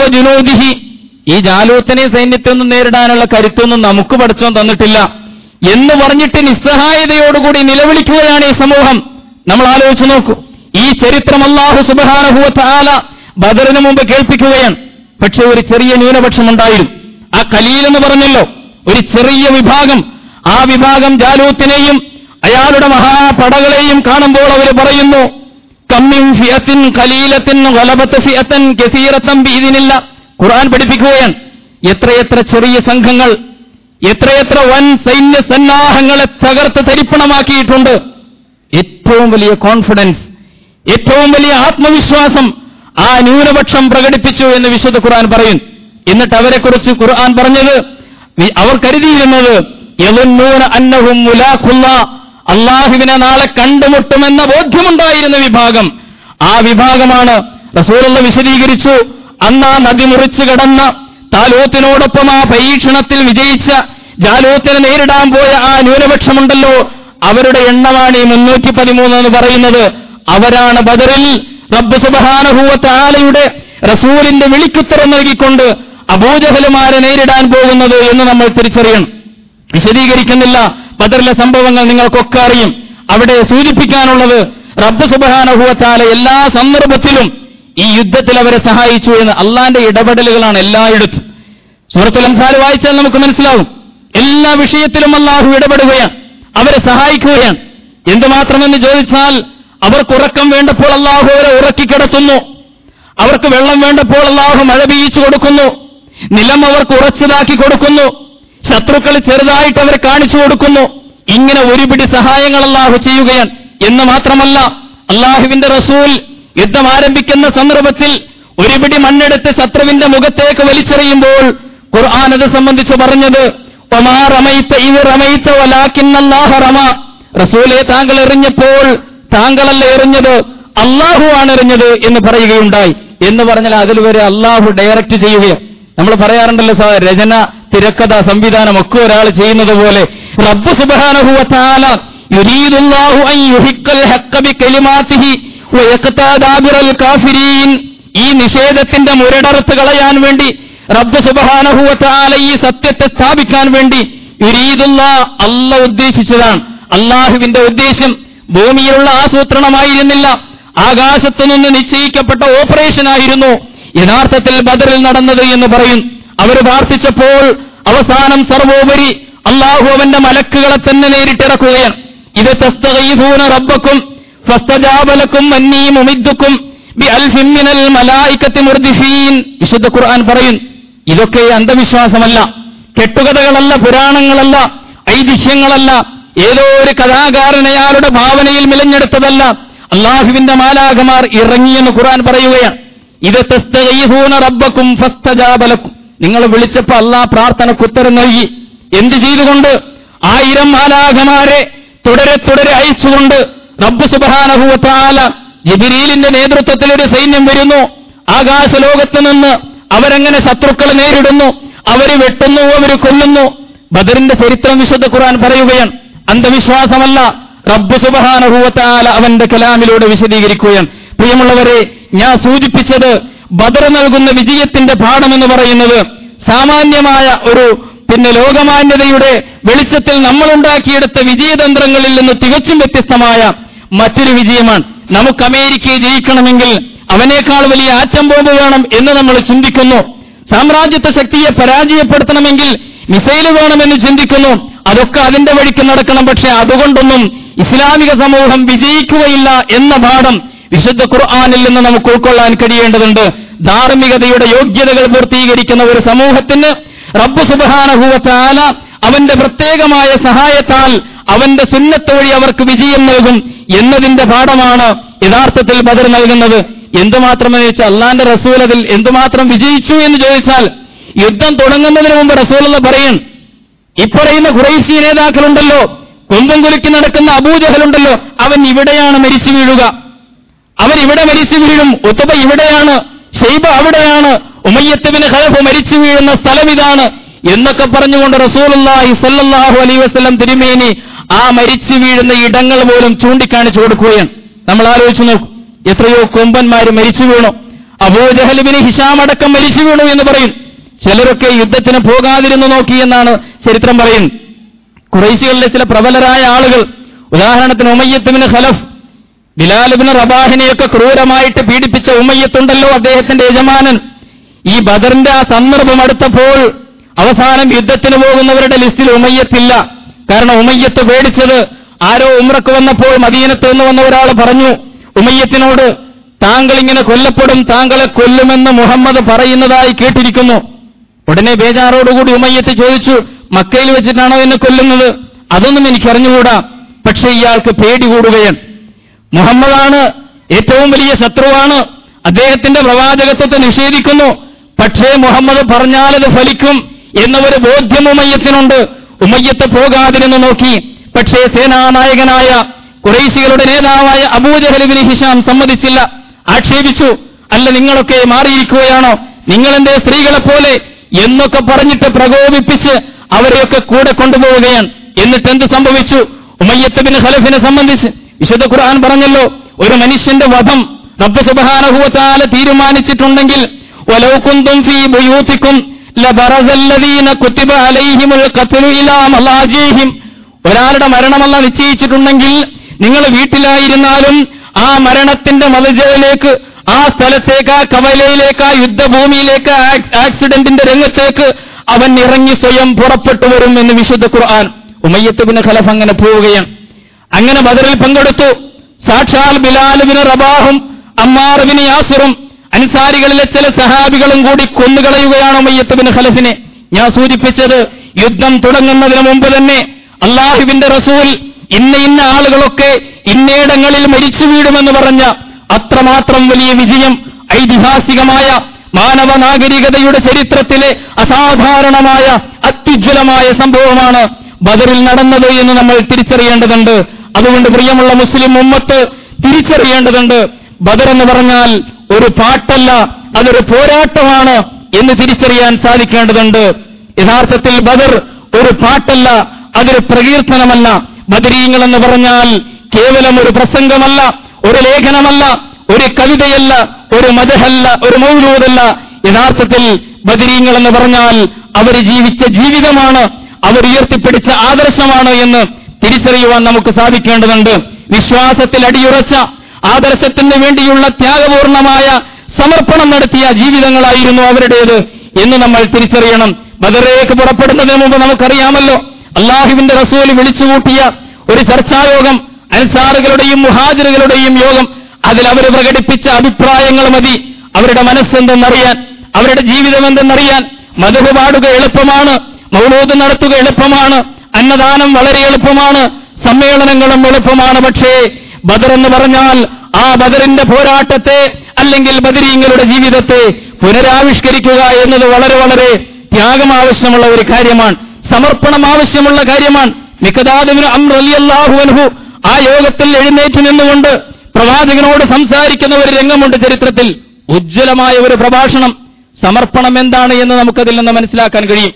ജുനൂദിഹി. ഈ ജാലൂത്തിനെ സൈന്യത്തെ ഒന്നും നേരിടാനുള്ള കരുത്തൊന്നും നമുക്ക് പഠിച്ചോ തന്നിട്ടില്ല. എന്ന് പറഞ്ഞിട്ട് നിസ്സഹായതയോടുകൂടി നിലവിളിക്കുകയാണ് ഈ സമൂഹം. നമ്മൾ ആലോചിച്ചു നോക്കൂ. ഈ ചരിത്രം അള്ളാഹു സുബാനഹുവ താല ബദറിന് മുമ്പ് കേൾപ്പിക്കുകയാണ്. പക്ഷെ ഒരു ചെറിയ ന്യൂനപക്ഷം ഉണ്ടായിരുന്നു. ആ കലീൽ എന്ന് പറഞ്ഞല്ലോ ഒരു ചെറിയ വിഭാഗം. ആ വിഭാഗം ജാലൂത്തിനെയും അയാളുടെ മഹാപടകളെയും കാണുമ്പോൾ അവർ പറയുന്നു കമ്മിൻ ഫിയത്തിൻ കലീലത്തിൻ ഖുർആൻ പഠിപ്പിക്കുകയാണ്. എത്രയെത്ര ചെറിയ സംഘങ്ങൾ എത്രയെത്ര വൻ സൈന്യ സന്നാഹങ്ങളെ തകർത്ത് തരിപ്പണമാക്കിയിട്ടുണ്ട്. ഏറ്റവും വലിയ കോൺഫിഡൻസ് ഏറ്റവും വലിയ ആത്മവിശ്വാസം ആ ന്യൂനപക്ഷം പ്രകടിപ്പിച്ചു എന്ന് വിശുദ്ധ ഖുർആൻ പറയും. എന്നിട്ട് അവരെക്കുറിച്ച് ഖുർആൻ പറഞ്ഞത് അവർ കരുതിയിരുന്നത് അന്നഹും അള്ളാഹുവിനെ നാളെ കണ്ടുമുട്ടുമെന്ന ബോധ്യമുണ്ടായിരുന്ന വിഭാഗം. ആ വിഭാഗമാണ് റസൂലുള്ള വിശദീകരിച്ചു. അന്ന് ആ നദി മുറിച്ചു കടന്ന താലോത്തിനോടൊപ്പം ആ പരീക്ഷണത്തിൽ വിജയിച്ച ജാലോത്തിനെ നേരിടാൻ പോയ ആ ന്യൂനപക്ഷമുണ്ടല്ലോ. അവരുടെ എണ്ണമാണ് ഈ മുന്നൂറ്റി പതിമൂന്ന് എന്ന് പറയുന്നത്. അവരാണ് ബദറിൽ റബ്ബ് സുബഹാനഹൂവത്ത് ആലയുടെ റസൂലിന്റെ വിളിക്കുത്തരം നൽകിക്കൊണ്ട് അബൂജഹലുമാരെ നേരിടാൻ പോകുന്നത് എന്ന് നമ്മൾ തിരിച്ചറിയണം. വിശദീകരിക്കുന്നില്ല. ബദറിലെ സംഭവങ്ങൾ നിങ്ങൾക്കൊക്കെ അറിയും. അവിടെ സൂചിപ്പിക്കാനുള്ളത് റബ്ബ് സുബഹാനഹുവത്താല എല്ലാ സന്ദർഭത്തിലും ഈ യുദ്ധത്തിൽ അവരെ സഹായിച്ചു എന്ന് അള്ളാന്റെ ഇടപെടലുകളാണ് എല്ലായിടത്തും. സൂറത്തുൽ അംസാൽ വായിച്ചാൽ നമുക്ക് മനസ്സിലാവും. എല്ലാ വിഷയത്തിലും അള്ളാഹു ഇടപെടുകയാണ് അവരെ സഹായിക്കുകയാണ്. എന്തുമാത്രമെന്ന് ചോദിച്ചാൽ അവർക്ക് ഉറക്കം വേണ്ടപ്പോൾ അള്ളാഹു അവരെ ഉറക്കിക്കിടത്തുന്നു. അവർക്ക് വെള്ളം വേണ്ടപ്പോൾ അള്ളാഹു മഴ പെയ്യിച്ചു കൊടുക്കുന്നു. നിലം അവർക്ക് ഉറച്ചതാക്കി കൊടുക്കുന്നു. ശത്രുക്കൾ ചെറുതായിട്ട് അവരെ കാണിച്ചു കൊടുക്കുന്നു. ഇങ്ങനെ ഒരുപിടി സഹായങ്ങൾ അള്ളാഹു ചെയ്യുകയാണ്. എന്ന് മാത്രമല്ല അള്ളാഹുവിന്റെ റസൂൽ യുദ്ധം ആരംഭിക്കുന്ന സന്ദർഭത്തിൽ ഒരുപിടി മണ്ണെടുത്ത് ശത്രുവിന്റെ മുഖത്തേക്ക് വലിച്ചെറിയുമ്പോൾ ഖുർആൻ അത് സംബന്ധിച്ച് പറഞ്ഞത് "വമാ റമൈത്ത ഇത് റമൈത്ത വലാക്കിന്നല്ലാഹ റമ. റസൂലെ താങ്കൾ എറിഞ്ഞപ്പോൾ താങ്കളല്ല എറിഞ്ഞത് അള്ളാഹു ആണ് എറിഞ്ഞത് എന്ന് പറയുകയുണ്ടായി. എന്ന് പറഞ്ഞാൽ അതിൽ വരെ അള്ളാഹു ഡയറക്റ്റ് ചെയ്യുകയാണ്. നമ്മൾ പറയാറുണ്ടല്ലോ സാർ രചന തിരക്കഥ സംവിധാനം ഒക്കെ ഒരാൾ ചെയ്യുന്നത് പോലെ. റബ്ബ് സുബ്ഹാനഹു വതആല യുരീദുല്ലാഹു അൻ യുഹിക്കൽ ഹക്കബി കലിമാത്തിഹി ഈ നിഷേധത്തിന്റെ മുരടർത്ത് കളയാൻ വേണ്ടി റബ്ബ് സുബ്ഹാനഹു വതആല ഈ സത്യത്തെ സ്ഥാപിക്കാൻ വേണ്ടി യുരീദുള്ള അല്ല ഉദ്ദേശിച്ചതാണ്. അള്ളാഹുവിന്റെ ഉദ്ദേശം ഭൂമിയിലുള്ള ആസൂത്രണമായിരുന്നില്ല. ആകാശത്തു നിന്ന് നിശ്ചയിക്കപ്പെട്ട ഓപ്പറേഷൻ ആയിരുന്നു യഥാർത്ഥത്തിൽ ബദറിൽ നടന്നത് എന്ന് പറയും. അവർ പ്രാർത്ഥിച്ചപ്പോൾ അവസാനം സർവോപരി അള്ളാഹു അവന്റെ മലക്കുകളെ തന്നെ നേരിട്ടിറക്കുകയാണ്. ഇത് തസ്തഗീഥൂന റബ്ബക്കും ബി അൽഹിമിനൽ മുർദിഫീൻ. വിശുദ്ധ ഖുർആൻ പറയും ഇതൊക്കെ അന്ധവിശ്വാസമല്ല കെട്ടുകഥകളല്ല പുരാണങ്ങളല്ല ഐതിഹ്യങ്ങളല്ല ഏതോ ഒരു കഥാകാരനയാളുടെ ഭാവനയിൽ മിലഞ്ഞെടുത്തതല്ല. അള്ളാഹുവിന്റെ മാലാഖമാർ ഇറങ്ങിയെന്ന് ഖുർആൻ പറയുകയാണ്. ഇത് ഫസ്തജാബലക്കും. നിങ്ങൾ വിളിച്ചപ്പോ അള്ളാഹ് പ്രാർത്ഥനക്ക് ഉത്തരം നൽകി. എന്ത് ചെയ്തുകൊണ്ട്? ആയിരം മാലാഖമാരെ തുടരെ തുടരെ അയച്ചുകൊണ്ട് റബ്ബ് സുബാനഹുവത്താല ജിബിരീലിന്റെ നേതൃത്വത്തിൽ ഒരു സൈന്യം വരുന്നു. ആകാശ ലോകത്ത് നിന്ന് അവരങ്ങനെ ശത്രുക്കളെ നേരിടുന്നു. അവർ വെട്ടുന്നു അവർ കൊല്ലുന്നു. ബദറിന്റെ ചരിത്രം വിശുദ്ധ ഖുർആൻ പറയുകയാണ്. അന്ധവിശ്വാസമല്ല. റബ്ബ് സുബഹാനഹുവത്താല അവന്റെ കലാമിലൂടെ വിശദീകരിക്കുകയാണ്. പ്രിയമുള്ളവരെ ഞാൻ സൂചിപ്പിച്ചത് ബദർ നൽകുന്ന വിജയത്തിന്റെ പാഠമെന്ന് പറയുന്നത് സാമാന്യമായ ഒരു പിന്നെ ലോകമാന്യതയുടെ വെളിച്ചത്തിൽ നമ്മളുണ്ടാക്കിയെടുത്ത വിജയതന്ത്രങ്ങളിൽ നിന്ന് തികച്ചും വ്യത്യസ്തമായ മറ്റൊരു വിജയമാണ്. നമുക്ക് അമേരിക്കയെ ജയിക്കണമെങ്കിൽ അവനേക്കാൾ വലിയ ആറ്റം ബോംബ് വേണം എന്ന് നമ്മൾ ചിന്തിക്കുന്നു. സാമ്രാജ്യത്വ ശക്തിയെ പരാജയപ്പെടുത്തണമെങ്കിൽ മിസൈൽ വേണമെന്ന് ചിന്തിക്കുന്നു. അതൊക്കെ അതിന്റെ വഴിക്ക് നടക്കണം. പക്ഷേ അതുകൊണ്ടൊന്നും ഇസ്ലാമിക സമൂഹം വിജയിക്കുകയില്ല എന്ന പാഠം വിശുദ്ധ ഖുർആാനിൽ നിന്ന് നമുക്ക് ഉൾക്കൊള്ളാൻ കഴിയേണ്ടതുണ്ട്. ധാർമ്മികതയുടെ യോഗ്യതകൾ പൂർത്തീകരിക്കുന്ന ഒരു സമൂഹത്തിന് റബ്ബ് സുബാനഹുവത്താല അവന്റെ പ്രത്യേകമായ സഹായത്താൽ അവന്റെ സുന്നത്ത് വഴി അവർക്ക് വിജയം നൽകും എന്നതിന്റെ പാഠമാണ് യഥാർത്ഥത്തിൽ ബദർ നൽകുന്നത്. എന്തുമാത്രമെന്ന് വെച്ചാൽ അള്ളാന്റെ റസൂൽ അതിൽ എന്തുമാത്രം വിജയിച്ചു എന്ന് ചോദിച്ചാൽ യുദ്ധം തുടങ്ങുന്നതിന് മുമ്പ് റസൂൽ പറയും ഇപ്പറയുന്ന ഖുറൈസി നേതാക്കളുണ്ടല്ലോ കൊമ്പും കുലുക്കി നടക്കുന്ന അബൂജഹലുണ്ടല്ലോ അവൻ ഇവിടെയാണ് മരിച്ചു വീഴുക. അവൻ ഇവിടെ മരിച്ചു വീഴും ഉത്തബ ഇവിടെയാണ് ഷെയ്ബ അവിടെയാണ് ഉമയ്യത്തുവിന് ഹലഫ് മരിച്ചു വീഴുന്ന സ്ഥലം ഇതാണ് എന്നൊക്കെ പറഞ്ഞുകൊണ്ട് റസൂലുള്ളാഹി സല്ലല്ലാഹു അലൈഹി വസല്ലം തിരുമേനി ആ മരിച്ചു വീഴുന്ന ഇടങ്ങൾ പോലും ചൂണ്ടിക്കാണിച്ചു കൊടുക്കുകയാണ്. നമ്മൾ ആലോചിച്ചു നോക്കും. എത്രയോ കൊമ്പന്മാർ മരിച്ചു വീണു. അബൂജഹലുബിന് ഹിഷാമടക്കം മരിച്ചു വീണു എന്ന് പറയും. ചിലരൊക്കെ യുദ്ധത്തിന് പോകാതിരുന്നു നോക്കി എന്നാണ് ചരിത്രം പറയുന്നത്. കുറേശികളിലെ ചില പ്രബലരായ ആളുകൾ ഉദാഹരണത്തിന് ഉമയ്യത്തുബിന് ഖലഫ് ബിലാലുബിന് റബാഹിനെയൊക്കെ ക്രൂരമായിട്ട് പീഡിപ്പിച്ച ഉമയ്യത്തുണ്ടല്ലോ അദ്ദേഹത്തിന്റെ യജമാനൻ. ഈ ബദറിന്റെ ആ സന്ദർഭം അടുത്തപ്പോൾ അവസാനം യുദ്ധത്തിന് പോകുന്നവരുടെ ലിസ്റ്റിൽ ഉമയ്യത്തില്ല. കാരണം ഉമയ്യത്ത് പേടിച്ചത് ആരോ ഉമ്രക്ക് വന്നപ്പോൾ മദീനത്ത് നിന്ന് വന്ന ഒരാൾ പറഞ്ഞു ഉമയ്യത്തിനോട് താങ്കൾ ഇങ്ങനെ കൊല്ലപ്പെടും താങ്കളെ കൊല്ലുമെന്ന് മുഹമ്മദ് പറയുന്നതായി കേട്ടിരിക്കുന്നു. ഉടനെ ബേജാറോടുകൂടി ഉമയ്യത്ത് ചോദിച്ചു മക്കയിൽ വെച്ചിട്ടാണോ എന്നെ കൊല്ലുന്നത്? അതൊന്നും എനിക്ക് അറിഞ്ഞുകൂടാ പക്ഷേ ഇയാൾക്ക് പേടി കൂടുകയാണ്. മുഹമ്മദാണ് ഏറ്റവും വലിയ ശത്രുവാണ്. അദ്ദേഹത്തിന്റെ പ്രവാചകത്വത്തെ നിഷേധിക്കുന്നു. പക്ഷേ മുഹമ്മദ് പറഞ്ഞാലത് ഫലിക്കും എന്ന ഒരു ബോധ്യം ഉമയ്യത്തിനുണ്ട്. ഉമയ്യത്ത് പോകാതിരുന്ന് നോക്കി. പക്ഷേ സേനാനായകനായ കുറേശികളുടെ നേതാവായ അബൂജഹലിബിന് ഹിഷാം സമ്മതിച്ചില്ല. ആക്ഷേപിച്ചു. അല്ല നിങ്ങളൊക്കെ മാറിയിരിക്കുകയാണോ? നിങ്ങളെന്റെ സ്ത്രീകളെ പോലെ എന്നൊക്കെ പറഞ്ഞിട്ട് പ്രകോപിപ്പിച്ച് അവരെയൊക്കെ കൂടെ കൊണ്ടുപോവുകയാണ്. എന്നിട്ട് എന്ത് സംഭവിച്ചു? ഉമയ്യത്ത് ബിൻ ഖലഫിനെ സംബന്ധിച്ച് വിശുദ്ധ ഖുർആൻ പറഞ്ഞല്ലോ ഒരു മനുഷ്യന്റെ വധം റബ്ബ് സുബ്ഹാനഹു തീരുമാനിച്ചിട്ടുണ്ടെങ്കിൽ വലൗ കുന്തും ഫീ ബുയൂത്തിക്കും ഒരാളുടെ മരണമല്ല നിശ്ചയിച്ചിട്ടുണ്ടെങ്കിൽ നിങ്ങൾ വീട്ടിലായിരുന്നാലും ആ മരണത്തിന്റെ മലജയിലേക്ക് ആ സ്ഥലത്തേക്ക് ആ കവലയിലേക്ക് ആ യുദ്ധഭൂമിയിലേക്ക് ആക്സിഡന്റിന്റെ രംഗത്തേക്ക് അവൻ ഇറങ്ങി സ്വയം പുറപ്പെട്ടു വരും എന്ന് വിശുദ്ധ ഖുർആൻ. ഉമയ്യത്തുബിന് ഖലഫ് അങ്ങനെ പോവുകയാണ്. അങ്ങനെ ബദറിൽ പങ്കെടുത്തു. സാക്ഷാൽ ബിലാലുബിന് റബാഹും അമ്മാറുബിന് യാസുറും അൻസാരികളിലെ ചില സഹാബികളും കൂടി കൊന്നുകളയുകയാണ് ഉമയ്യത്തുബിന് ഖലഫിനെ. ഞാൻ സൂചിപ്പിച്ചത് യുദ്ധം തുടങ്ങുന്നതിന് മുമ്പ് തന്നെ അള്ളാഹുവിന്റെ റസൂൽ ഇന്ന ഇന്ന ആളുകളൊക്കെ ഇന്നയിടങ്ങളിൽ മരിച്ചു വീടുമെന്ന് പറഞ്ഞ അത്രമാത്രം വലിയ വിജയം ഐതിഹാസികമായ മാനവ നാഗരികതയുടെ ചരിത്രത്തിലെ അസാധാരണമായ അത്യുജ്വലമായ സംഭവമാണ് ബദറിൽ നടന്നത് എന്ന് നമ്മൾ തിരിച്ചറിയേണ്ടതുണ്ട്. അതുകൊണ്ട് പ്രിയമുള്ള മുസ്ലിം ഉമ്മത്ത് തിരിച്ചറിയേണ്ടതുണ്ട്. ബദർ എന്ന് പറഞ്ഞാൽ ഒരു പാട്ടല്ല അതൊരു പോരാട്ടമാണ് എന്ന് തിരിച്ചറിയാൻ സാധിക്കേണ്ടതുണ്ട്. യഥാർത്ഥത്തിൽ ബദർ ഒരു പാട്ടല്ല അതൊരു പ്രകീർത്തനമല്ല. ബദരീങ്ങൾ എന്ന് പറഞ്ഞാൽ കേവലം ഒരു പ്രസംഗമല്ല ഒരു ലേഖനമല്ല ഒരു കവിതയല്ല ഒരു മതഹല്ല ഒരു മൗലൂദല്ല. യഥാർത്ഥത്തിൽ ബദരീങ്ങൾ എന്ന് പറഞ്ഞാൽ അവർ ജീവിച്ച ജീവിതമാണ് അവർ ഉയർത്തിപ്പിടിച്ച ആദർശമാണ് എന്ന് തിരിച്ചറിയുവാൻ നമുക്ക് സാധിക്കേണ്ടതുണ്ട്. വിശ്വാസത്തിൽ അടിയുറച്ച ആദർശത്തിന് വേണ്ടിയുള്ള ത്യാഗപൂർണമായ സമർപ്പണം നടത്തിയ ജീവിതങ്ങളായിരുന്നു അവരുടേത് എന്ന് നമ്മൾ തിരിച്ചറിയണം. ബദറിലേക്ക് പുറപ്പെടുന്നതിന് മുമ്പ് നമുക്കറിയാമല്ലോ അള്ളാഹുവിന്റെ റസൂൽ വിളിച്ചുകൂട്ടിയ ഒരു ചർച്ചായോഗം അൻസാറുകളുടെയും മുഹാജിറുകളുടെയും യോഗം. അതിൽ അവർ പ്രകടിപ്പിച്ച അഭിപ്രായങ്ങൾ മതി. അവരുടെ മനസ്സെന്തെന്നറിയാൻ അവരുടെ ജീവിതം എന്തെന്നറിയാൻ മധു പാടുക എളുപ്പമാണ് മൗലൂദ് നടത്തുക എളുപ്പമാണ് അന്നദാനം വളരെ എളുപ്പമാണ് സമ്മേളനങ്ങളും എളുപ്പമാണ്. പക്ഷേ ബദർ എന്ന് പറഞ്ഞാൽ ആ ബദറിന്റെ പോരാട്ടത്തെ അല്ലെങ്കിൽ ബദരീങ്ങളുടെ ജീവിതത്തെ പുനരാവിഷ്കരിക്കുക എന്നത് വളരെ വളരെ ത്യാഗം ആവശ്യമുള്ള ഒരു കാര്യമാണ് സമർപ്പണം ആവശ്യമുള്ള കാര്യമാണ്. മിക്കതാദിന് അമ്രലിയല്ലാഹുവൻഹു ആ യോഗത്തിൽ എഴുന്നേറ്റ് നിന്നുകൊണ്ട് പ്രവാചകനോട് സംസാരിക്കുന്ന ഒരു രംഗമുണ്ട് ചരിത്രത്തിൽ. ഉജ്ജ്വലമായ ഒരു പ്രഭാഷണം. സമർപ്പണം എന്താണ് എന്ന് നമുക്കതിൽ നിന്ന് മനസ്സിലാക്കാൻ കഴിയും.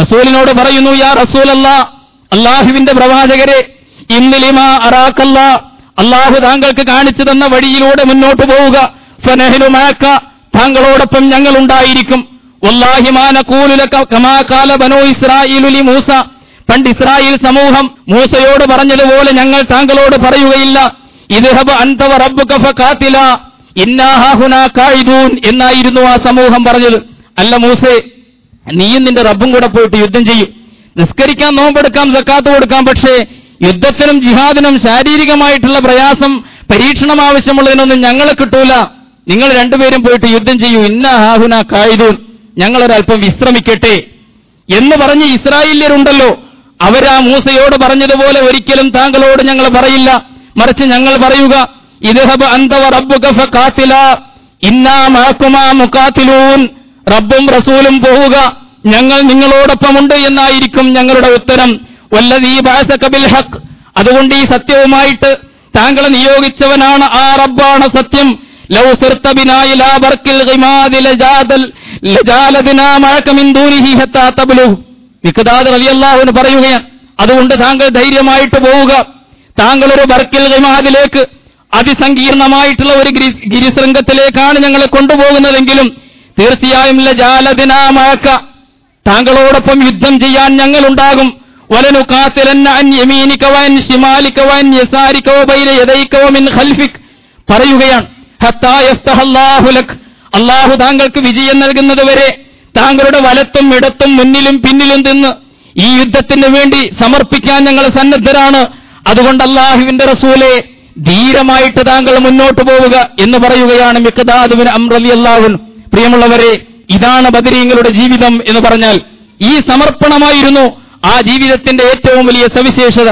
റസൂലിനോട് പറയുന്നു യാ റസൂലല്ല അള്ളാഹുവിന്റെ പ്രവാചകരെ ഇന്നലിമാ അറാക്കല്ല അള്ളാഹു താങ്കൾക്ക് കാണിച്ചു തന്ന വഴിയിലൂടെ മുന്നോട്ട് പോവുക. ഫനഹിലുമാക്ക താങ്കളോടൊപ്പം ഞങ്ങൾ ഉണ്ടായിരിക്കും. മൂസ. പണ്ട് ഇസ്രായേൽ സമൂഹം മൂസയോട് പറഞ്ഞതുപോലെ ഞങ്ങൾ താങ്കളോട് പറയുകയില്ല. ഇദ്ഹബ് അൻതവ റബ്ബുക ഫഖാതില ഇന്നാഹുന കായിദൂൻ എന്നായിരുന്നു ആ സമൂഹം പറഞ്ഞത്. അല്ല മൂസേ നീയും നിന്റെ റബ്ബും കൂടെ പോയിട്ട് യുദ്ധം ചെയ്യും. നിസ്കരിക്കാൻ നോമ്പെടുക്കാം സക്കാത്ത് കൊടുക്കാം പക്ഷേ യുദ്ധത്തിനും ജിഹാദിനും ശാരീരികമായിട്ടുള്ള പ്രയാസം പരീക്ഷണം ആവശ്യമുള്ളതിനൊന്നും ഞങ്ങളെ കിട്ടൂല. നിങ്ങൾ രണ്ടുപേരും പോയിട്ട് യുദ്ധം ചെയ്യൂ. ഇന്ന ഹാഹുന കായിദൂൻ ഞങ്ങളൊരല്പം വിശ്രമിക്കട്ടെ. എന്ന് പറഞ്ഞ് ഇസ്രായേല്യരുണ്ടല്ലോ. അവരാ മൂസയോട് പറഞ്ഞതുപോലെ ഒരിക്കലും താങ്കളോട് ഞങ്ങൾ പറയില്ല. മറിച്ച് ഞങ്ങൾ പറയുക ഇദ്ഹബ് അന്തവ റബ്ബുക ഫഖാത്തില. ഇന്നാ മുഖാത്തിലൂൻ. റബ്ബും റസൂലും പോവുക. ഞങ്ങൾ നിങ്ങളോടൊപ്പമുണ്ട് എന്നായിരിക്കും ഞങ്ങളുടെ ഉത്തരം. അതുകൊണ്ട് ഈ സത്യവുമായിട്ട് താങ്കളെ നിയോഗിച്ചവനാണ് ആ റബ്ബാണ് സത്യം. പറയുകയാണ് അതുകൊണ്ട് താങ്കൾ ധൈര്യമായിട്ട് പോവുക. താങ്കൾ ഒരു ബർക്കിൽ ഗിമാദിലേക്ക് അതിസങ്കീർണമായിട്ടുള്ള ഒരു ഗിരി- ഗിരിശൃംഗത്തിലേക്കാണ് ഞങ്ങളെ കൊണ്ടുപോകുന്നതെങ്കിലും തീർച്ചയായും ലജാലദിനാമാക്ക താങ്കളോടൊപ്പം യുദ്ധം ചെയ്യാൻ ഞങ്ങളുണ്ടാകും. പറയുകയാണ് അള്ളാഹു താങ്കൾക്ക് വിജയം നൽകുന്നത് വരെ താങ്കളുടെ വലത്തും ഇടത്തും മുന്നിലും പിന്നിലും നിന്ന് ഈ യുദ്ധത്തിന് വേണ്ടി സമർപ്പിക്കാൻ ഞങ്ങൾ സന്നദ്ധരാണ്. അതുകൊണ്ട് അള്ളാഹുവിന്റെ റസൂലെ ധീരമായിട്ട് താങ്കൾ മുന്നോട്ട് പോവുക എന്ന് പറയുകയാണ് മിക്കദാദുവിന് അമ്രലി അള്ളാഹുൻ പ്രിയമുള്ളവരെ ഇതാണ് ബദരീങ്ങളുടെ ജീവിതം എന്ന് പറഞ്ഞാൽ ഈ സമർപ്പണമായിരുന്നു ആ ജീവിതത്തിന്റെ ഏറ്റവും വലിയ സവിശേഷത.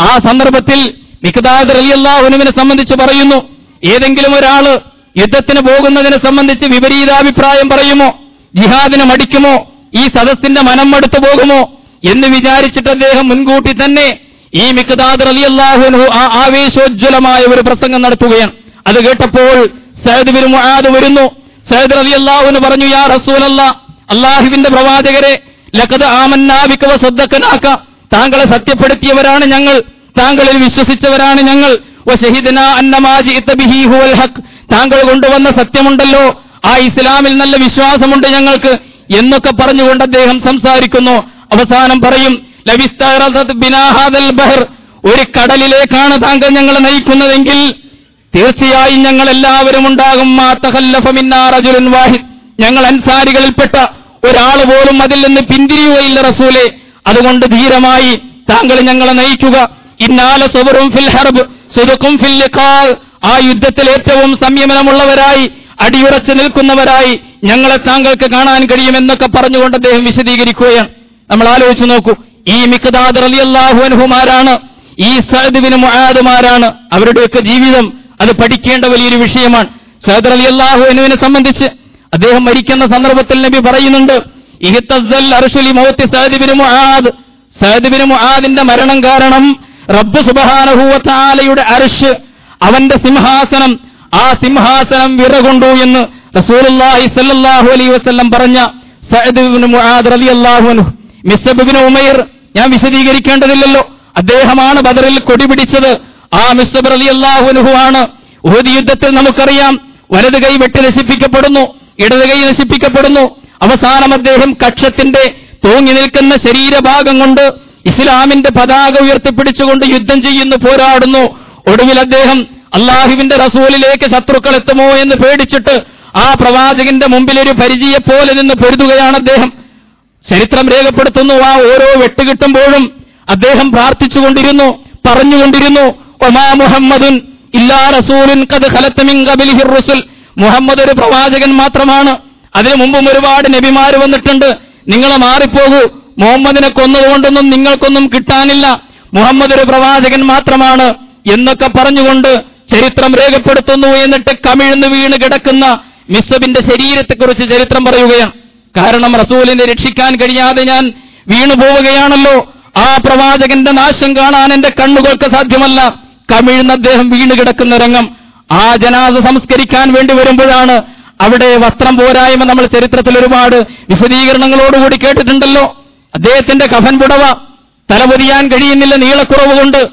ആ സന്ദർഭത്തിൽ മിക്കദാദ് അലി അള്ളാഹുനുവിനെ സംബന്ധിച്ച് പറയുന്നു ഏതെങ്കിലും ഒരാൾ യുദ്ധത്തിന് പോകുന്നതിനെ സംബന്ധിച്ച് വിപരീതാഭിപ്രായം പറയുമോ? ജിഹാദിനെ മടിക്കുമോ? ഈ സദസ്സിന്റെ മനം മടുത്തു പോകുമോ? എന്ന് വിചാരിച്ചിട്ട് അദ്ദേഹം മുൻകൂട്ടി തന്നെ ഈ മിക്കദാദ് അലി അള്ളാഹുനു ആ ആവേശോജ്വലമായ ഒരു പ്രസംഗം നടത്തുകയാണ്. അത് കേട്ടപ്പോൾ സയദ് ബിൻ മുആദ് വരുന്നു. സയദ് അലി അള്ളാഹുന് പറഞ്ഞു യാ റസൂലല്ല അള്ളാഹുവിന്റെ പ്രവാചകരെ ലഖദ് ആമന്നാവിക്കവ വസദ്ദഖനാക താങ്കളെ സത്യപ്പെടുത്തിയവരാണ് ഞങ്ങൾ. താങ്കളിൽ വിശ്വസിച്ചവരാണ് ഞങ്ങൾ. വശഹിദന അന്നമാ ജിഇത ബിഹി ഹുവൽ ഹഖ്. താങ്കൾ കൊണ്ടുവന്ന സത്യമുണ്ടല്ലോ. ആ ഇസ്ലാമിൽ നല്ല വിശ്വാസമുണ്ട് ഞങ്ങൾക്ക്. എന്നൊക്കെ പറഞ്ഞുകൊണ്ട് അദ്ദേഹം സംസാരിക്കുന്നു. അവസാനം പറയും ബഹർ. ഒരു കടലിലേക്കാണ് താങ്കൾ ഞങ്ങളെ നയിക്കുന്നതെങ്കിൽ തീർച്ചയായും ഞങ്ങൾ എല്ലാവരും ഉണ്ടാകും ഞങ്ങൾ അൻസാരികളിൽപ്പെട്ട ഒരാൾ പോലും അതിൽ നിന്ന് പിന്തിരിയുകയില്ല റസൂലെ. അതുകൊണ്ട് ധീരമായി താങ്കൾ ഞങ്ങളെ നയിക്കുക. ഇന്നാല സുബറും ഫിൽ ഹർബ് സുതുക്കും ഫിൽ ആ യുദ്ധത്തിൽ ഏറ്റവും സംയമനമുള്ളവരായി അടിയുറച്ചു നിൽക്കുന്നവരായി ഞങ്ങളെ താങ്കൾക്ക് കാണാൻ കഴിയുമെന്നൊക്കെ പറഞ്ഞുകൊണ്ട് അദ്ദേഹം വിശദീകരിക്കുകയാണ്. നമ്മൾ ആലോചിച്ചു നോക്കൂ. ഈ മിഖദാദ് റളിയല്ലാഹു അൻഹുമാരാണ് ഈ സഅദ്ബിന് മുആദുമാരാണ്. അവരുടെയൊക്കെ ജീവിതം അത് പഠിക്കേണ്ട വലിയൊരു വിഷയമാണ്. സഅദ് റളിയല്ലാഹു അൻഹുവിനെ സംബന്ധിച്ച് അദ്ദേഹം മരിക്കുന്ന സന്ദർഭത്തിൽ നബി പറയുന്നുണ്ട് ആദിന്റെ മരണം കാരണം റബ്ബ് സുബ്ഹാനഹു വ തആലയുടെ അർശ് അവന്റെ സിംഹാസനം ആ സിംഹാസനം വിറകൊണ്ടു എന്ന് റസൂലുള്ളാഹി സ്വല്ലല്ലാഹു അലൈഹി വസല്ലം പറഞ്ഞ ഇബ്നു മുആദ് റളിയല്ലാഹു അൻഹു. ഉമൈർ ഞാൻ വിശദീകരിക്കേണ്ടതില്ലല്ലോ അദ്ദേഹമാണ് ബദറിൽ കൊടി പിടിച്ചത്. ആ മിസ്അബ് റളിയല്ലാഹു അൻഹു ആണ്. ഉഹദ് യുദ്ധത്തിൽ നമുക്കറിയാം വലത് കൈ വെട്ടി നശിപ്പിക്കപ്പെടുന്നു. ഇടത് കൈ നശിപ്പിക്കപ്പെടുന്നു. അവസാനം അദ്ദേഹം കക്ഷത്തിന്റെ തൂങ്ങി നിൽക്കുന്ന ശരീരഭാഗം കൊണ്ട് ഇസ്ലാമിന്റെ പതാക ഉയർത്തിപ്പിടിച്ചുകൊണ്ട് യുദ്ധം ചെയ്യുന്നു പോരാടുന്നു. ഒടുവിൽ അദ്ദേഹം അള്ളാഹുവിന്റെ റസൂലിലേക്ക് ശത്രുക്കൾ എത്തുമോ എന്ന് പേടിച്ചിട്ട് ആ പ്രവാചകന്റെ മുമ്പിൽ ഒരു പോലെ നിന്ന് പൊരുതുകയാണ് അദ്ദേഹം. ചരിത്രം രേഖപ്പെടുത്തുന്നു ആ ഓരോ വെട്ടുകിട്ടുമ്പോഴും അദ്ദേഹം പ്രാർത്ഥിച്ചുകൊണ്ടിരുന്നു പറഞ്ഞുകൊണ്ടിരുന്നു ഒമാ മുഹമ്മദുൻ ഇല്ലാ റസൂലുൻ കത് ഖലത്തമിൻ ഹിർ റുസുൽ. മുഹമ്മദ് ഒരു പ്രവാചകൻ മാത്രമാണ്. അതിനു മുമ്പും ഒരുപാട് നബിമാർ വന്നിട്ടുണ്ട്. നിങ്ങൾ മാറിപ്പോകൂ. മുഹമ്മദിനെ കൊന്നതുകൊണ്ടൊന്നും നിങ്ങൾക്കൊന്നും കിട്ടാനില്ല. മുഹമ്മദ് ഒരു പ്രവാചകൻ മാത്രമാണ് എന്നൊക്കെ പറഞ്ഞുകൊണ്ട് ചരിത്രം രേഖപ്പെടുത്തുന്നു എന്നിട്ട് കമിഴ്ന്ന് വീണ് കിടക്കുന്ന മിസ്സബിന്റെ ശരീരത്തെക്കുറിച്ച് ചരിത്രം പറയുകയാണ്. കാരണം റസൂലിനെ രക്ഷിക്കാൻ കഴിയാതെ ഞാൻ വീണു പോവുകയാണല്ലോ. ആ പ്രവാചകന്റെ നാശം കാണാൻ എന്റെ കണ്ണുകൾക്ക് സാധ്യമല്ല. കമിഴ്ന്ന് അദ്ദേഹം വീണ് കിടക്കുന്ന രംഗം. ആ ജനാസ സംസ്കരിക്കാൻ വേണ്ടി വരുമ്പോഴാണ് അവിടെ വസ്ത്രം പോരായ്മ നമ്മൾ ചരിത്രത്തിൽ ഒരുപാട് വിശദീകരണങ്ങളോടുകൂടി കേട്ടിട്ടുണ്ടല്ലോ. അദ്ദേഹത്തിന്റെ കഫൻ പുടവ തലപൊതിയാൻ കഴിയുന്നില്ല നീളക്കുറവ് കൊണ്ട്.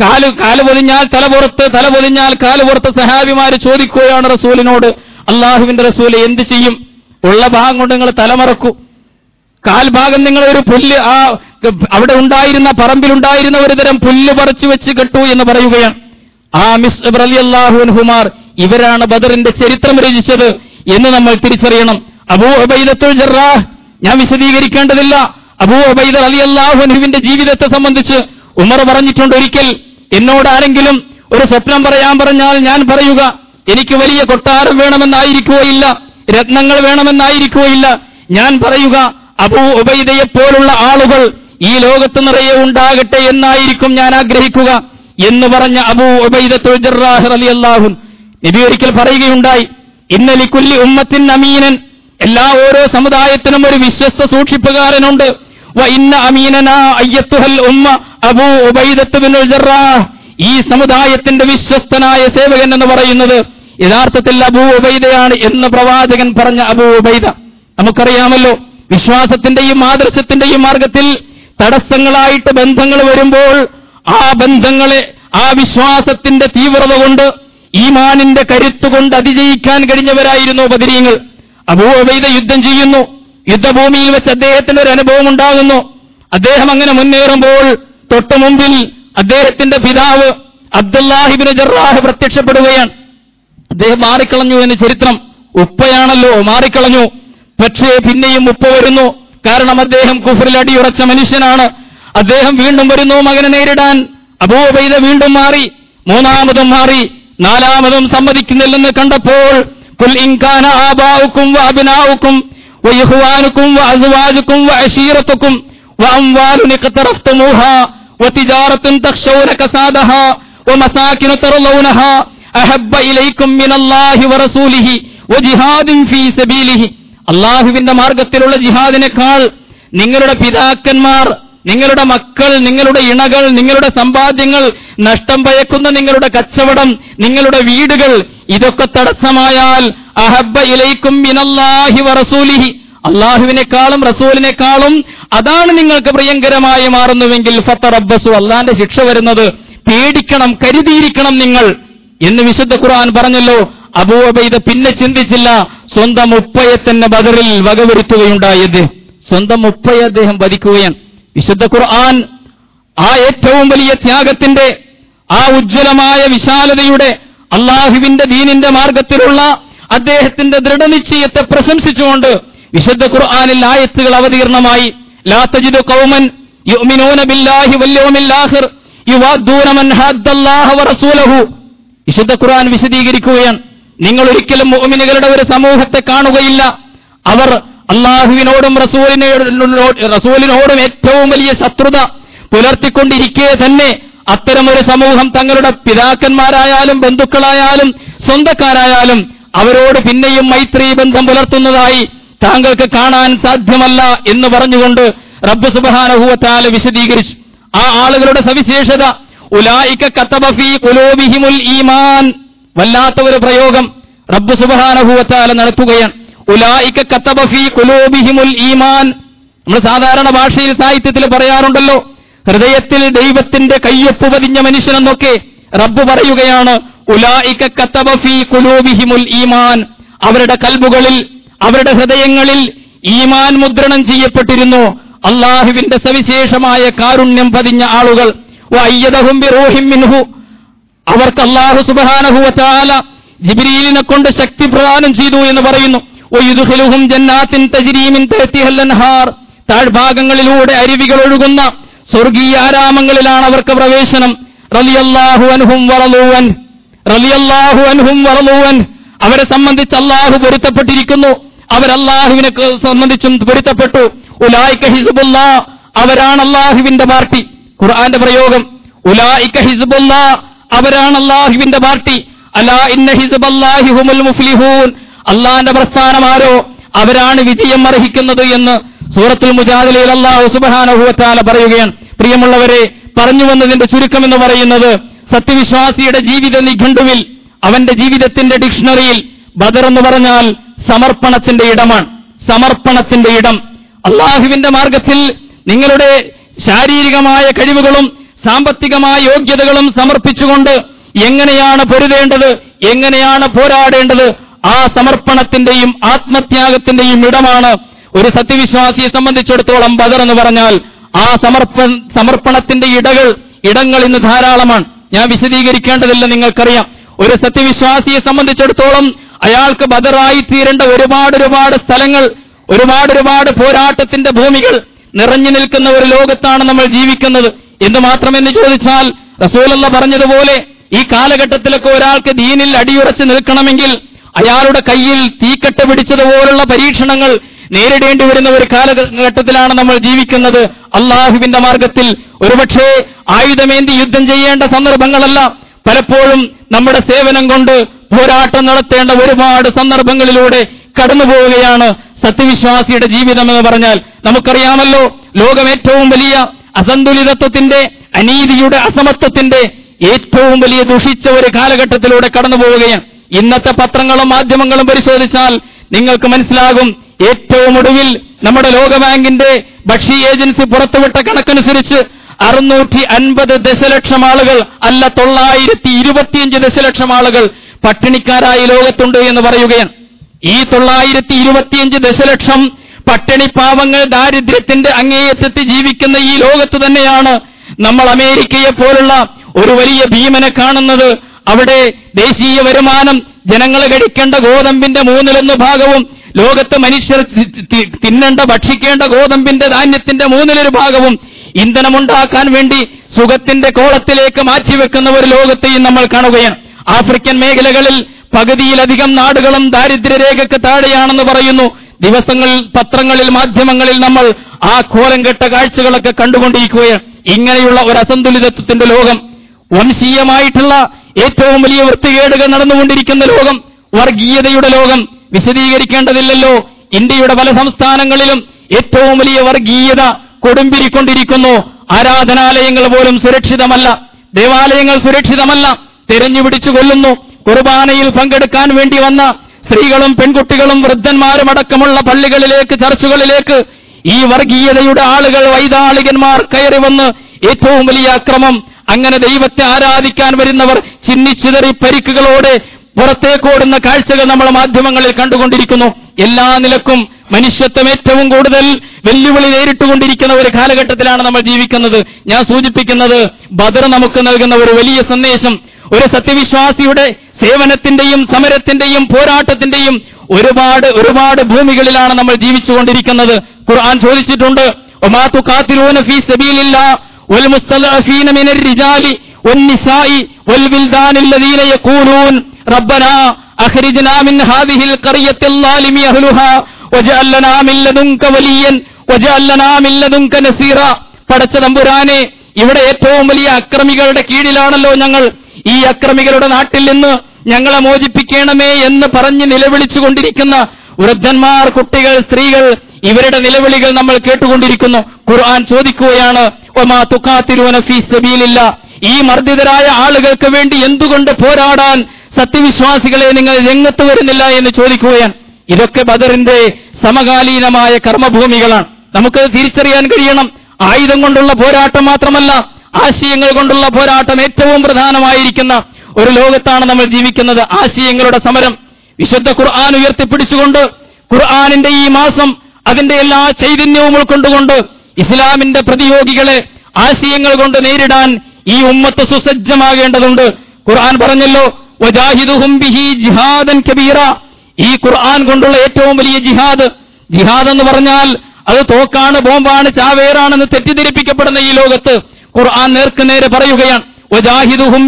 കാൽ കാൽ പൊതിഞ്ഞാൽ തല പുറത്ത് തല പൊതിഞ്ഞാൽ കാൽ പുറത്ത് സഹാബിമാര് ചോദിക്കുകയാണ് റസൂലിനോട്. അള്ളാഹുവിന്റെ റസൂൽ എന്ത് ചെയ്യും? ഉള്ള ഭാഗം കൊണ്ട് നിങ്ങൾ തലമറക്കൂ. കാൽഭാഗം നിങ്ങൾ ഒരു പുല്ല് ആ അവിടെ ഉണ്ടായിരുന്ന പറമ്പിലുണ്ടായിരുന്ന ഒരു തരം പുല്ല് പറിച്ചു വെച്ച് കെട്ടു എന്ന് പറയുകയാണ്. ആ മിസ് അലി അള്ളാഹുൻഹുമാർ ഇവരാണ് ബദറിന്റെ ചരിത്രം രചിച്ചത് എന്ന് നമ്മൾ തിരിച്ചറിയണം. അബൂ അബൈദത്തുൽ ജറാഹ് ഞാൻ വിശദീകരിക്കേണ്ടതില്ല. അബൂ അബൈദർ അലി അള്ളാഹുൻഹുവിന്റെ ജീവിതത്തെ സംബന്ധിച്ച് ഉമർ പറഞ്ഞിട്ടുണ്ട് ഒരിക്കൽ എന്നോട് ആരെങ്കിലും ഒരു സ്വപ്നം പറയാൻ പറഞ്ഞാൽ ഞാൻ പറയുക എനിക്ക് വലിയ കൊട്ടാരം വേണമെന്നായിരിക്കുകയില്ല രത്നങ്ങൾ വേണമെന്നായിരിക്കുകയില്ല. ഞാൻ പറയുക അബൂ ഉബൈദയെ പോലുള്ള ആളുകൾ ഈ ലോകത്ത് നിറയെ ഉണ്ടാകട്ടെ എന്നായിരിക്കും ഞാൻ ആഗ്രഹിക്കുക. എന്ന് പറഞ്ഞ അബൂ ഉബൈദത്തുൽ അലി അള്ളാഹുൻ നബി ഒരിക്കൽ പറയുകയുണ്ടായി ഇന്നലി കുല്ലി ഉമ്മത്തിൻ അമീനൻ. എല്ലാ ഓരോ സമുദായത്തിനും ഒരു വിശ്വസ്ത സൂക്ഷിപ്പുകാരനുണ്ട്. ഇന്ന ഉമ്മ അബൂ ഈ സമുദായത്തിന്റെ വിശ്വസ്തനായ സേവകൻ എന്ന് പറയുന്നത് യഥാർത്ഥത്തിൽ അബൂ ഉബൈദയാണ് എന്ന് പ്രവാചകൻ പറഞ്ഞ അബൂ ഉബൈദ. നമുക്കറിയാമല്ലോ വിശ്വാസത്തിന്റെയും ആദർശത്തിന്റെയും മാർഗത്തിൽ തടസ്സങ്ങളായിട്ട് ബന്ധങ്ങൾ വരുമ്പോൾ ആ ബന്ധങ്ങളെ ആ വിശ്വാസത്തിന്റെ തീവ്രത കൊണ്ട് ഈമാനിന്റെ കരുത്തുകൊണ്ട് അതിജയിക്കാൻ കഴിഞ്ഞവരായിരുന്നു ബദരീങ്ങൾ. അബൂബൈദ യുദ്ധം ചെയ്യുന്നു. യുദ്ധഭൂമിയിൽ വെച്ച് അദ്ദേഹത്തിന് ഒരു അനുഭവം ഉണ്ടാകുന്നു. അദ്ദേഹം അങ്ങനെ മുന്നേറുമ്പോൾ തൊട്ടു മുമ്പിൽ അദ്ദേഹത്തിന്റെ പിതാവ് അബ്ദുല്ലാഹിബിന് ജറാഹ് പ്രത്യക്ഷപ്പെടുകയാണ്. അദ്ദേഹം മാറിക്കളഞ്ഞു എന്ന് ചരിത്രം ഉപ്പയാണല്ലോ മാറിക്കളഞ്ഞു. പക്ഷേ പിന്നെയും ഉപ്പ വരുന്നു. കാരണം അദ്ദേഹം കുഫറിൽ അടിയുറച്ച മനുഷ്യനാണ്. അദ്ദേഹം വീണ്ടും വരുന്നു മകനെ നേരിടാൻ. അബൂബൈദ വീണ്ടും മാറി മൂന്നാമതും മാറി നാലാമതും സമ്മതിക്കുന്നില്ലെന്ന് കണ്ടപ്പോൾ കുൽ ഇൻകാന ആബാവുക്കും അള്ളാഹുവിന്റെ മാർഗത്തിലുള്ള ജിഹാദിനേക്കാൾ നിങ്ങളുടെ പിതാക്കന്മാർ നിങ്ങളുടെ മക്കൾ നിങ്ങളുടെ ഇണകൾ നിങ്ങളുടെ സമ്പാദ്യങ്ങൾ നഷ്ടം ഭയക്കുന്ന നിങ്ങളുടെ കച്ചവടം നിങ്ങളുടെ വീടുകൾ ഇതൊക്കെ തടസ്സമായാൽ അഹബ്ബ ഇലൈക്കും മിനല്ലാഹി വറസൂലിഹി അള്ളാഹുവിനേക്കാളും റസൂലിനേക്കാളും അതാണ് നിങ്ങൾക്ക് പ്രിയങ്കരമായി മാറുന്നുവെങ്കിൽ ഫത്തറബ്ബസു അള്ളാന്റെ ശിക്ഷ വരുന്നത് പേടിക്കണം കരുതിയിരിക്കണം നിങ്ങൾ. എന്ന് വിശുദ്ധ ഖുർആൻ പറഞ്ഞല്ലോ അബൂബൈദ പിന്നെ ചിന്തിച്ചില്ല സ്വന്തം ഉപ്പയെ തന്നെ ബദറിൽ വകവരുത്തുകയുണ്ടായത്. സ്വന്തം ഉപ്പയെ അദ്ദേഹം വധിക്കുകയാണ്. വിശുദ്ധ ഖുർആൻ ആ ഏറ്റവും വലിയ ത്യാഗത്തിന്റെ ആ ഉജ്ജ്വലമായ വിശാലതയുടെ അള്ളാഹുവിന്റെ ദീനിന്റെ മാർഗത്തിലുള്ള അദ്ദേഹത്തിന്റെ ദൃഢനിശ്ചയത്തെ പ്രശംസിച്ചുകൊണ്ട് വിശുദ്ധ ഖുർആാനിൽ ആയത്തുകൾ അവതീർണമായി. ലാ തജിദു യുഅ്മിനൂന ബില്ലാഹി വറസൂലഹു വിശുദ്ധ ഖുർആൻ വിശദീകരിക്കുകയാണ്. നിങ്ങൾ ഒരിക്കലും മുഅ്മിനുകളുടെ ഒരു സമൂഹത്തെ കാണുകയില്ല. അവർ അള്ളാഹുവിനോടും റസൂലിനോട് ഏറ്റവും വലിയ ശത്രുത പുലർത്തിക്കൊണ്ടിരിക്കെ തന്നെ അത്തരമൊരു സമൂഹം തങ്ങളുടെ പിതാക്കന്മാരായാലും ബന്ധുക്കളായാലും സ്വന്തക്കാരായാലും അവരോട് പിന്നെയും മൈത്രി ബന്ധം പുലർത്തുന്നതായി താങ്കൾക്ക് കാണാൻ സാധ്യമല്ല എന്ന് പറഞ്ഞുകൊണ്ട് റബ്ബ് സുബഹാനഹുവത്താൽ വിശദീകരിച്ചു. ആ ആളുകളുടെ സവിശേഷത ഉലായിക്ക കത്തബഫി കുലോബിഹിമുൽ ഈമാൻ വല്ലാത്ത ഒരു പ്രയോഗം റബ്ബ് സുബഹാനഹുവത്താൽ നടത്തുകയാണ്. ഈമാൻ. നമ്മൾ സാധാരണ ഭാഷയിൽ സാഹിത്യത്തിൽ പറയാറുണ്ടല്ലോ ഹൃദയത്തിൽ ദൈവത്തിന്റെ കയ്യൊപ്പ് പതിഞ്ഞ മനുഷ്യനെന്നൊക്കെ റബ്ബ് പറയുകയാണ് ഈമാൻ. അവരുടെ കൽബുകളിൽ അവരുടെ ഹൃദയങ്ങളിൽ ഈമാൻ മുദ്രണം ചെയ്യപ്പെട്ടിരുന്നു. അള്ളാഹുവിന്റെ സവിശേഷമായ കാരുണ്യം പതിഞ്ഞ ആളുകൾ. മിൻഹു. അവർക്ക് അള്ളാഹു സുബാനഹുവത്താല ജിബ്രീലിനെ കൊണ്ട് ശക്തി പ്രദാനം ചെയ്തു എന്ന് പറയുന്നു. താഴ്ഭാഗങ്ങളിലൂടെ അരുവികൾ ഒഴുകുന്ന സ്വർഗീയ ആരാമങ്ങളിലാണ് അവർക്ക് പ്രവേശനം. അവരെ സംബന്ധിച്ച് അള്ളാഹു പൊരുത്തപ്പെട്ടിരിക്കുന്നു. അവരല്ലാഹുവിനെ സംബന്ധിച്ചും പൊരുത്തപ്പെട്ടു. ഉലായിക്ക ഹിസുബുല്ലാ. അവരാണ് അള്ളാഹുവിന്റെ പാർട്ടി. ഖുർആന്റെ പ്രയോഗം. ഉലായിക്ക ഹിസുബുല്ലാ. അവരാണ് അള്ളാഹുവിന്റെ പാർട്ടി. അലാ ഇന്ന ഹിസുബല്ലാഹി ഹുമുൽ മുഫ്ലിഹൂൻ. അള്ളാന്റെ പ്രസ്ഥാനമാരോ അവരാണ് വിജയം അർഹിക്കുന്നത് എന്ന് സൂറത്തുൽ മുജാദിലയിൽ അള്ളാഹു സുബഹാനഹുവത്താല പറയുകയാണ്. പ്രിയമുള്ളവരെ പറഞ്ഞു വന്നതിന്റെ ചുരുക്കം എന്ന് പറയുന്നത് സത്യവിശ്വാസിയുടെ ജീവിത നിഘണ്ടുവിൽ അവന്റെ ജീവിതത്തിന്റെ ഡിക്ഷണറിയിൽ ബദർ എന്ന് പറഞ്ഞാൽ സമർപ്പണത്തിന്റെ ഇടമാണ്. സമർപ്പണത്തിന്റെ ഇടം. അള്ളാഹുവിന്റെ മാർഗത്തിൽ നിങ്ങളുടെ ശാരീരികമായ കഴിവുകളും സാമ്പത്തികമായ യോഗ്യതകളും സമർപ്പിച്ചുകൊണ്ട് എങ്ങനെയാണ് പൊരുതേണ്ടത് എങ്ങനെയാണ് പോരാടേണ്ടത് ആ സമർപ്പണത്തിന്റെയും ആത്മത്യാഗത്തിന്റെയും ഇടമാണ് ഒരു സത്യവിശ്വാസിയെ സംബന്ധിച്ചിടത്തോളം ബദർ എന്ന് പറഞ്ഞാൽ ആ സമർപ്പ സമർപ്പണത്തിന്റെ ഇടകൾ ഇടങ്ങൾ ഇന്ന് ധാരാളമാണ്. ഞാൻ വിശദീകരിക്കേണ്ടതില്ല നിങ്ങൾക്കറിയാം. ഒരു സത്യവിശ്വാസിയെ സംബന്ധിച്ചിടത്തോളം അയാൾക്ക് ബദറായി തീരേണ്ട ഒരുപാട് ഒരുപാട് സ്ഥലങ്ങൾ ഒരുപാട് ഒരുപാട് പോരാട്ടത്തിന്റെ ഭൂമികൾ നിറഞ്ഞു നിൽക്കുന്ന ഒരു ലോകത്താണ് നമ്മൾ ജീവിക്കുന്നത്. എന്ന് മാത്രമെന്ന് ചോദിച്ചാൽ റസൂലല്ല പറഞ്ഞതുപോലെ ഈ കാലഘട്ടത്തിലൊക്കെ ഒരാൾക്ക് ദീനിൽ അടിയുറച്ച് നിൽക്കണമെങ്കിൽ അയാളുടെ കയ്യിൽ തീക്കട്ട പിടിച്ചതുപോലുള്ള പരീക്ഷണങ്ങൾ നേരിടേണ്ടി വരുന്ന ഒരു കാലഘട്ടത്തിലാണ് നമ്മൾ ജീവിക്കുന്നത്. അള്ളാഹുവിന്റെ മാർഗത്തിൽ ഒരുപക്ഷേ ആയുധമേന്തി യുദ്ധം ചെയ്യേണ്ട സന്ദർഭങ്ങളല്ല. പലപ്പോഴും നമ്മുടെ സേവനം കൊണ്ട് പോരാട്ടം നടത്തേണ്ട ഒരുപാട് സന്ദർഭങ്ങളിലൂടെ കടന്നു പോവുകയാണ് സത്യവിശ്വാസിയുടെ ജീവിതം എന്ന് പറഞ്ഞാൽ. നമുക്കറിയാമല്ലോ ലോകം ഏറ്റവും വലിയ അസന്തുലിതത്വത്തിന്റെ അനീതിയുടെ അസമത്വത്തിന്റെ ഏറ്റവും വലിയ ദുഷിച്ച ഒരു കാലഘട്ടത്തിലൂടെ കടന്നു പോവുകയാണ് ഇന്നത്തെ പത്രങ്ങളും മാധ്യമങ്ങളും പരിശോധിച്ചാൽ നിങ്ങൾക്ക് മനസ്സിലാകും ഏറ്റവും ഒടുവിൽ നമ്മുടെ ലോകബാങ്കിന്റെ ഭക്ഷ്യ ഏജൻസി പുറത്തുവിട്ട കണക്കനുസരിച്ച് അറുന്നൂറ്റി അൻപത് ദശലക്ഷം ആളുകൾ അല്ല തൊള്ളായിരത്തി ഇരുപത്തിയഞ്ച് ദശലക്ഷം ആളുകൾ പട്ടിണിക്കാരായി ലോകത്തുണ്ട് എന്ന് പറയുകയാണ്. ഈ തൊള്ളായിരത്തി ഇരുപത്തിയഞ്ച് ദശലക്ഷം പട്ടിണി പാവങ്ങൾ ദാരിദ്ര്യത്തിന്റെ അങ്ങേയറ്റത്ത് ജീവിക്കുന്ന ഈ ലോകത്ത് തന്നെയാണ് നമ്മൾ അമേരിക്കയെ പോലുള്ള ഒരു വലിയ ഭീമനെ കാണുന്നത്. അവിടെ ദേശീയ വരുമാനം ജനങ്ങൾ കഴിക്കേണ്ട ഗോതമ്പിന്റെ മൂന്നിലൊന്ന് ഭാഗവും ലോകത്ത് മനുഷ്യർ തിന്നേണ്ട ഭക്ഷിക്കേണ്ട ഗോതമ്പിന്റെ ധാന്യത്തിന്റെ മൂന്നിലൊരു ഭാഗവും ഇന്ധനമുണ്ടാക്കാൻ വേണ്ടി സുഖത്തിന്റെ കോളത്തിലേക്ക് മാറ്റിവെക്കുന്ന ഒരു ലോകത്തെയും നമ്മൾ കാണുകയാണ്. ആഫ്രിക്കൻ മേഖലകളിൽ പകുതിയിലധികം നാടുകളും ദാരിദ്ര്യരേഖയ്ക്ക് താഴെയാണെന്ന് പറയുന്നു. ദിവസങ്ങളിൽ പത്രങ്ങളിൽ മാധ്യമങ്ങളിൽ നമ്മൾ ആ കോലം കെട്ട കാഴ്ചകളൊക്കെ കണ്ടുകൊണ്ടിരിക്കുകയാണ്. ഇങ്ങനെയുള്ള ഒരു അസന്തുലിതത്വത്തിന്റെ ലോകം വംശീയമായിട്ടുള്ള ഏറ്റവും വലിയ വൃത്തികേടുകൾ നടന്നുകൊണ്ടിരിക്കുന്ന ലോകം വർഗീയതയുടെ ലോകം വിശദീകരിക്കേണ്ടതില്ലല്ലോ. ഇന്ത്യയുടെ പല സംസ്ഥാനങ്ങളിലും ഏറ്റവും വലിയ വർഗീയത കൊടുമ്പിരിക്കൊണ്ടിരിക്കുന്നു. ആരാധനാലയങ്ങൾ പോലും സുരക്ഷിതമല്ല. ദേവാലയങ്ങൾ സുരക്ഷിതമല്ല. തെരഞ്ഞുപിടിച്ചു കൊല്ലുന്നു. കുർബാനയിൽ പങ്കെടുക്കാൻ വേണ്ടി വന്ന സ്ത്രീകളും പെൺകുട്ടികളും വൃദ്ധന്മാരും അടക്കമുള്ള പള്ളികളിലേക്ക് ചർച്ചുകളിലേക്ക് ഈ വർഗീയതയുടെ ആളുകൾ വൈതാളികന്മാർ കയറി വന്ന് ഏറ്റവും വലിയ അക്രമം അങ്ങനെ ദൈവത്തെ ആരാധിക്കാൻ വരുന്നവർ ചിന്നിച്ചിതറി പരിക്കുകളോടെ പുറത്തേക്കോടുന്ന കാഴ്ചകൾ നമ്മൾ മാധ്യമങ്ങളിൽ കണ്ടുകൊണ്ടിരിക്കുന്നു. എല്ലാ നിലക്കും മനുഷ്യത്വം ഏറ്റവും കൂടുതൽ വെല്ലുവിളി നേരിട്ടുകൊണ്ടിരിക്കുന്ന ഒരു കാലഘട്ടത്തിലാണ് നമ്മൾ ജീവിക്കുന്നത്. ഞാൻ സൂചിപ്പിക്കുന്നത് ബദർ നമുക്ക് നൽകുന്ന ഒരു വലിയ സന്ദേശം. ഒരു സത്യവിശ്വാസിയുടെ സേവനത്തിന്റെയും സമരത്തിന്റെയും പോരാട്ടത്തിന്റെയും ഒരുപാട് ഒരുപാട് ഭൂമികളിലാണ് നമ്മൾ ജീവിച്ചുകൊണ്ടിരിക്കുന്നത്. ഖുർആൻ ചോദിച്ചിട്ടുണ്ട് ഒമാത്തു കാത്തിരൂന ഫീ സബീലില്ലാ? والمستضعفين من الرجال والنساء والولدان الذين يقولون ربنا أخرجنا من هذه القرية الظالم أهلها وجعل لنا من لدنك وليا وجعل لنا من لدنك نصيرا പടച്ച തമ്പുരാനെ ഇവിടെ ഏറ്റവും വലിയ അക്രമികളുടെ കീഴിലാണല്ലോ ഞങ്ങൾ ഈ അക്രമികളുടെ നാട്ടിൽ നിന്ന് ഞങ്ങളെ മോചിപ്പിക്കണമേ എന്ന് പറഞ്ഞ് നിലവിളിച്ചുകൊണ്ടിരിക്കുന്ന വൃദ്ധന്മാർ കുട്ടികൾ സ്ത്രീകൾ ഇവരുടെ നിലവിളികൾ നമ്മൾ കേട്ടുകൊണ്ടിരിക്കുന്നു. ഖുർആൻ ചോദിക്കുകയാണ് ഒമാ തുക്കാത്തിരുവന ഫീ സബീലില്ല? ഈ മർദ്ദിതരായ ആളുകൾക്ക് വേണ്ടി എന്തുകൊണ്ട് പോരാടാൻ സത്യവിശ്വാസികളെ നിങ്ങൾ രംഗത്ത് വരുന്നില്ല എന്ന് ചോദിക്കുകയാണ്. ഇതൊക്കെ ബദറിന്റെ സമകാലീനമായ കർമ്മഭൂമികളാണ്. നമുക്ക് തിരിച്ചറിയാൻ കഴിയണം. ആയുധം കൊണ്ടുള്ള പോരാട്ടം മാത്രമല്ല ആശയങ്ങൾ കൊണ്ടുള്ള പോരാട്ടം ഏറ്റവും പ്രധാനമായിരിക്കുന്ന ഒരു ലോകത്താണ് നമ്മൾ ജീവിക്കുന്നത്. ആശയങ്ങളുടെ സമരം. വിശുദ്ധ ഖുർആൻ ഉയർത്തിപ്പിടിച്ചുകൊണ്ട് ഖുർആാനിന്റെ ഈ മാസം അതിന്റെ എല്ലാ ചൈതന്യവും ഉൾക്കൊണ്ടുകൊണ്ട് ഇസ്ലാമിന്റെ പ്രതിയോഗികളെ ആശയങ്ങൾ കൊണ്ട് നേരിടാൻ ഈ ഉമ്മത്ത് സുസജ്ജമാകേണ്ടതുണ്ട്. ഖുർആൻ പറഞ്ഞല്ലോ ബിഹി ജിഹാദൻ കബീറ. ഈ ഖുർആൻ കൊണ്ടുള്ള ഏറ്റവും വലിയ ജിഹാദ്. ജിഹാദ് എന്ന് പറഞ്ഞാൽ അത് തോക്കാണ് ബോംബാണ് ചാവേറാണെന്ന് തെറ്റിദ്ധരിപ്പിക്കപ്പെടുന്ന ഈ ലോകത്ത്. ഖുർആൻ നേർക്കുനേരെ പറയുകയാണ്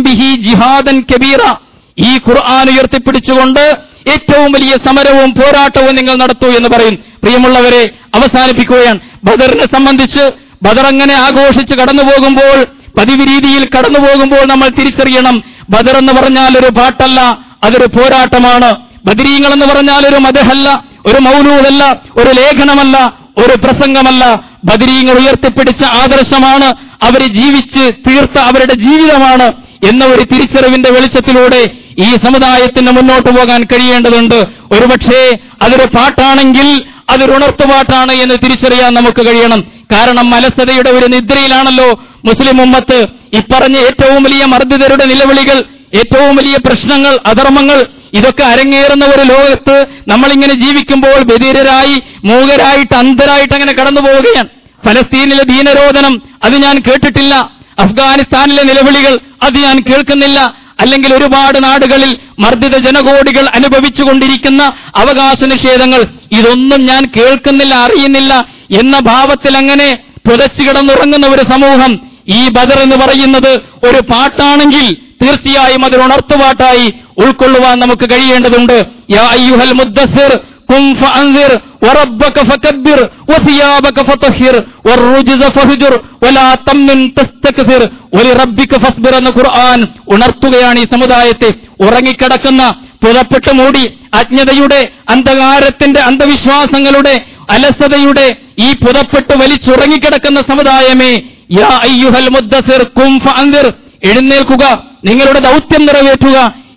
ബിഹി ജിഹാദൻ കബീറ. ഈ ഖുർആൻ ഉയർത്തിപ്പിടിച്ചുകൊണ്ട് ഏറ്റവും വലിയ സമരവും പോരാട്ടവും നിങ്ങൾ നടത്തൂ എന്ന് പറയും. പ്രിയമുള്ളവരെ അവസാനിപ്പിക്കുകയാണ്. ബദറിനെ സംബന്ധിച്ച് ബദർ അങ്ങനെ ആഘോഷിച്ച് കടന്നു പോകുമ്പോൾ പതിവ് രീതിയിൽ കടന്നു പോകുമ്പോൾ നമ്മൾ തിരിച്ചറിയണം. ബദർ എന്ന് പറഞ്ഞാൽ ഒരു പാട്ടല്ല അതൊരു പോരാട്ടമാണ്. ബദരീങ്ങൾ എന്ന് പറഞ്ഞാൽ ഒരു മതഹല്ല ഒരു മൗലൂദല്ല ഒരു ലേഖനമല്ല ഒരു പ്രസംഗമല്ല. ബദരീങ്ങൾ ഉയർത്തിപ്പിടിച്ച ആദർശമാണ് അവർ ജീവിച്ച് തീർത്ത അവരുടെ ജീവിതമാണ് എന്ന ഒരു തിരിച്ചറിവിന്റെ വെളിച്ചത്തിലൂടെ ഈ സമുദായത്തിന് മുന്നോട്ട് പോകാൻ കഴിയേണ്ടതുണ്ട്. ഒരുപക്ഷേ അതൊരു പാട്ടാണെങ്കിൽ അതൊരു ഉണർത്തുപാട്ടാണ് എന്ന് തിരിച്ചറിയാൻ നമുക്ക് കഴിയണം. കാരണം അലസതയുടെ ഒരു നിദ്രയിലാണല്ലോ മുസ്ലിം ഉമ്മത്ത് ഇപ്പറഞ്ഞ ഏറ്റവും വലിയ മർദ്ദിതരുടെ നിലവിളികൾ ഏറ്റവും വലിയ പ്രശ്നങ്ങൾ അധർമ്മങ്ങൾ ഇതൊക്കെ അരങ്ങേറുന്ന ഒരു ലോകത്ത് നമ്മളിങ്ങനെ ജീവിക്കുമ്പോൾ ബധിരരായി മൂകരായിട്ട് അന്ധരായിട്ട് അങ്ങനെ കടന്നു പോവുകയാണ്. ഫലസ്തീനിലെ ദീനരോധനം അത് ഞാൻ കേട്ടിട്ടില്ല. അഫ്ഗാനിസ്ഥാനിലെ നിലവിളികൾ അത് ഞാൻ കേൾക്കുന്നില്ല. അല്ലെങ്കിൽ ഒരുപാട് നാടുകളിൽ മർദ്ദിത ജനകോടികൾ അനുഭവിച്ചുകൊണ്ടിരിക്കുന്ന അവകാശ നിഷേധങ്ങൾ ഇതൊന്നും ഞാൻ കേൾക്കുന്നില്ല അറിയുന്നില്ല എന്ന ഭാവത്തിൽ അങ്ങനെ പുതച്ചു കിടന്നുറങ്ങുന്ന ഒരു സമൂഹം ഈ ബദർ എന്ന് പറയുന്നത് ഒരു പാട്ടാണെങ്കിൽ തീർച്ചയായും അതൊരു ഉണർത്തുപാട്ടായി ഉൾക്കൊള്ളുവാൻ നമുക്ക് കഴിയേണ്ടതുണ്ട്. യാ അയ്യുഹൽ മുദ്ദസ്സിർ കും فأنذر വറബ്ബക فكبر وثيابك فطهر والرجز فهجر വലാ تمن تستكثر വലിറബ്ബിക فاصبر എന്ന ഖുർആൻ ഉണർത്തുകയാണ് ഈ സമുദായത്തെ. ഉറങ്ങിക്കിടക്കുന്ന പുതപ്പെട്ട് മൂടി അജ്ഞതയുടെ അന്ധകാരത്തിന്റെ അന്ധവിശ്വാസങ്ങളുടെ അലസതയുടെ ഈ പുതപ്പെട്ട് വലിച്ചുറങ്ങിക്കിടക്കുന്ന സമുദായമേ യാ അയ്യുഹൽ മുദ്ദസിർ കും ഫഅൻസിർ എഴുന്നേൽക്കുക നിങ്ങളുടെ ദൗത്യം നിറവേറ്റുക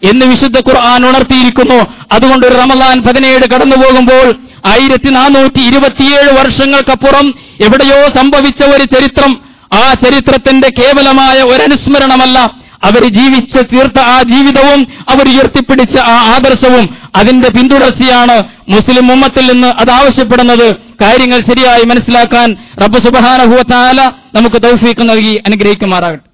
എന്ന് വിശുദ്ധ ഖുർആൻ ഉണർത്തിയിരിക്കുന്നു. അതുകൊണ്ട് ഒരു റമദാൻ പതിനേഴ് കടന്നു പോകുമ്പോൾ ആയിരത്തി നാനൂറ്റി ഇരുപത്തിയേഴ് വർഷങ്ങൾക്കപ്പുറം എവിടെയോ സംഭവിച്ച ഒരു ചരിത്രം. ആ ചരിത്രത്തിന്റെ കേവലമായ ഒരനുസ്മരണമല്ല അവർ ജീവിച്ച് തീർത്ത ആ ജീവിതവും അവർ ഉയർത്തിപ്പിടിച്ച ആ ആദർശവും. അതിന്റെ പിന്തുടർച്ചയാണ് മുസ്ലിം ഉമ്മത്തിൽ നിന്ന് അത് ആവശ്യപ്പെടുന്നത്. കാര്യങ്ങൾ ശരിയായി മനസ്സിലാക്കാൻ റബ്ബ് സുബഹാനഹുവ നമുക്ക് തൗഫീക്ക് നൽകി അനുഗ്രഹിക്കുമാറാകട്ടെ.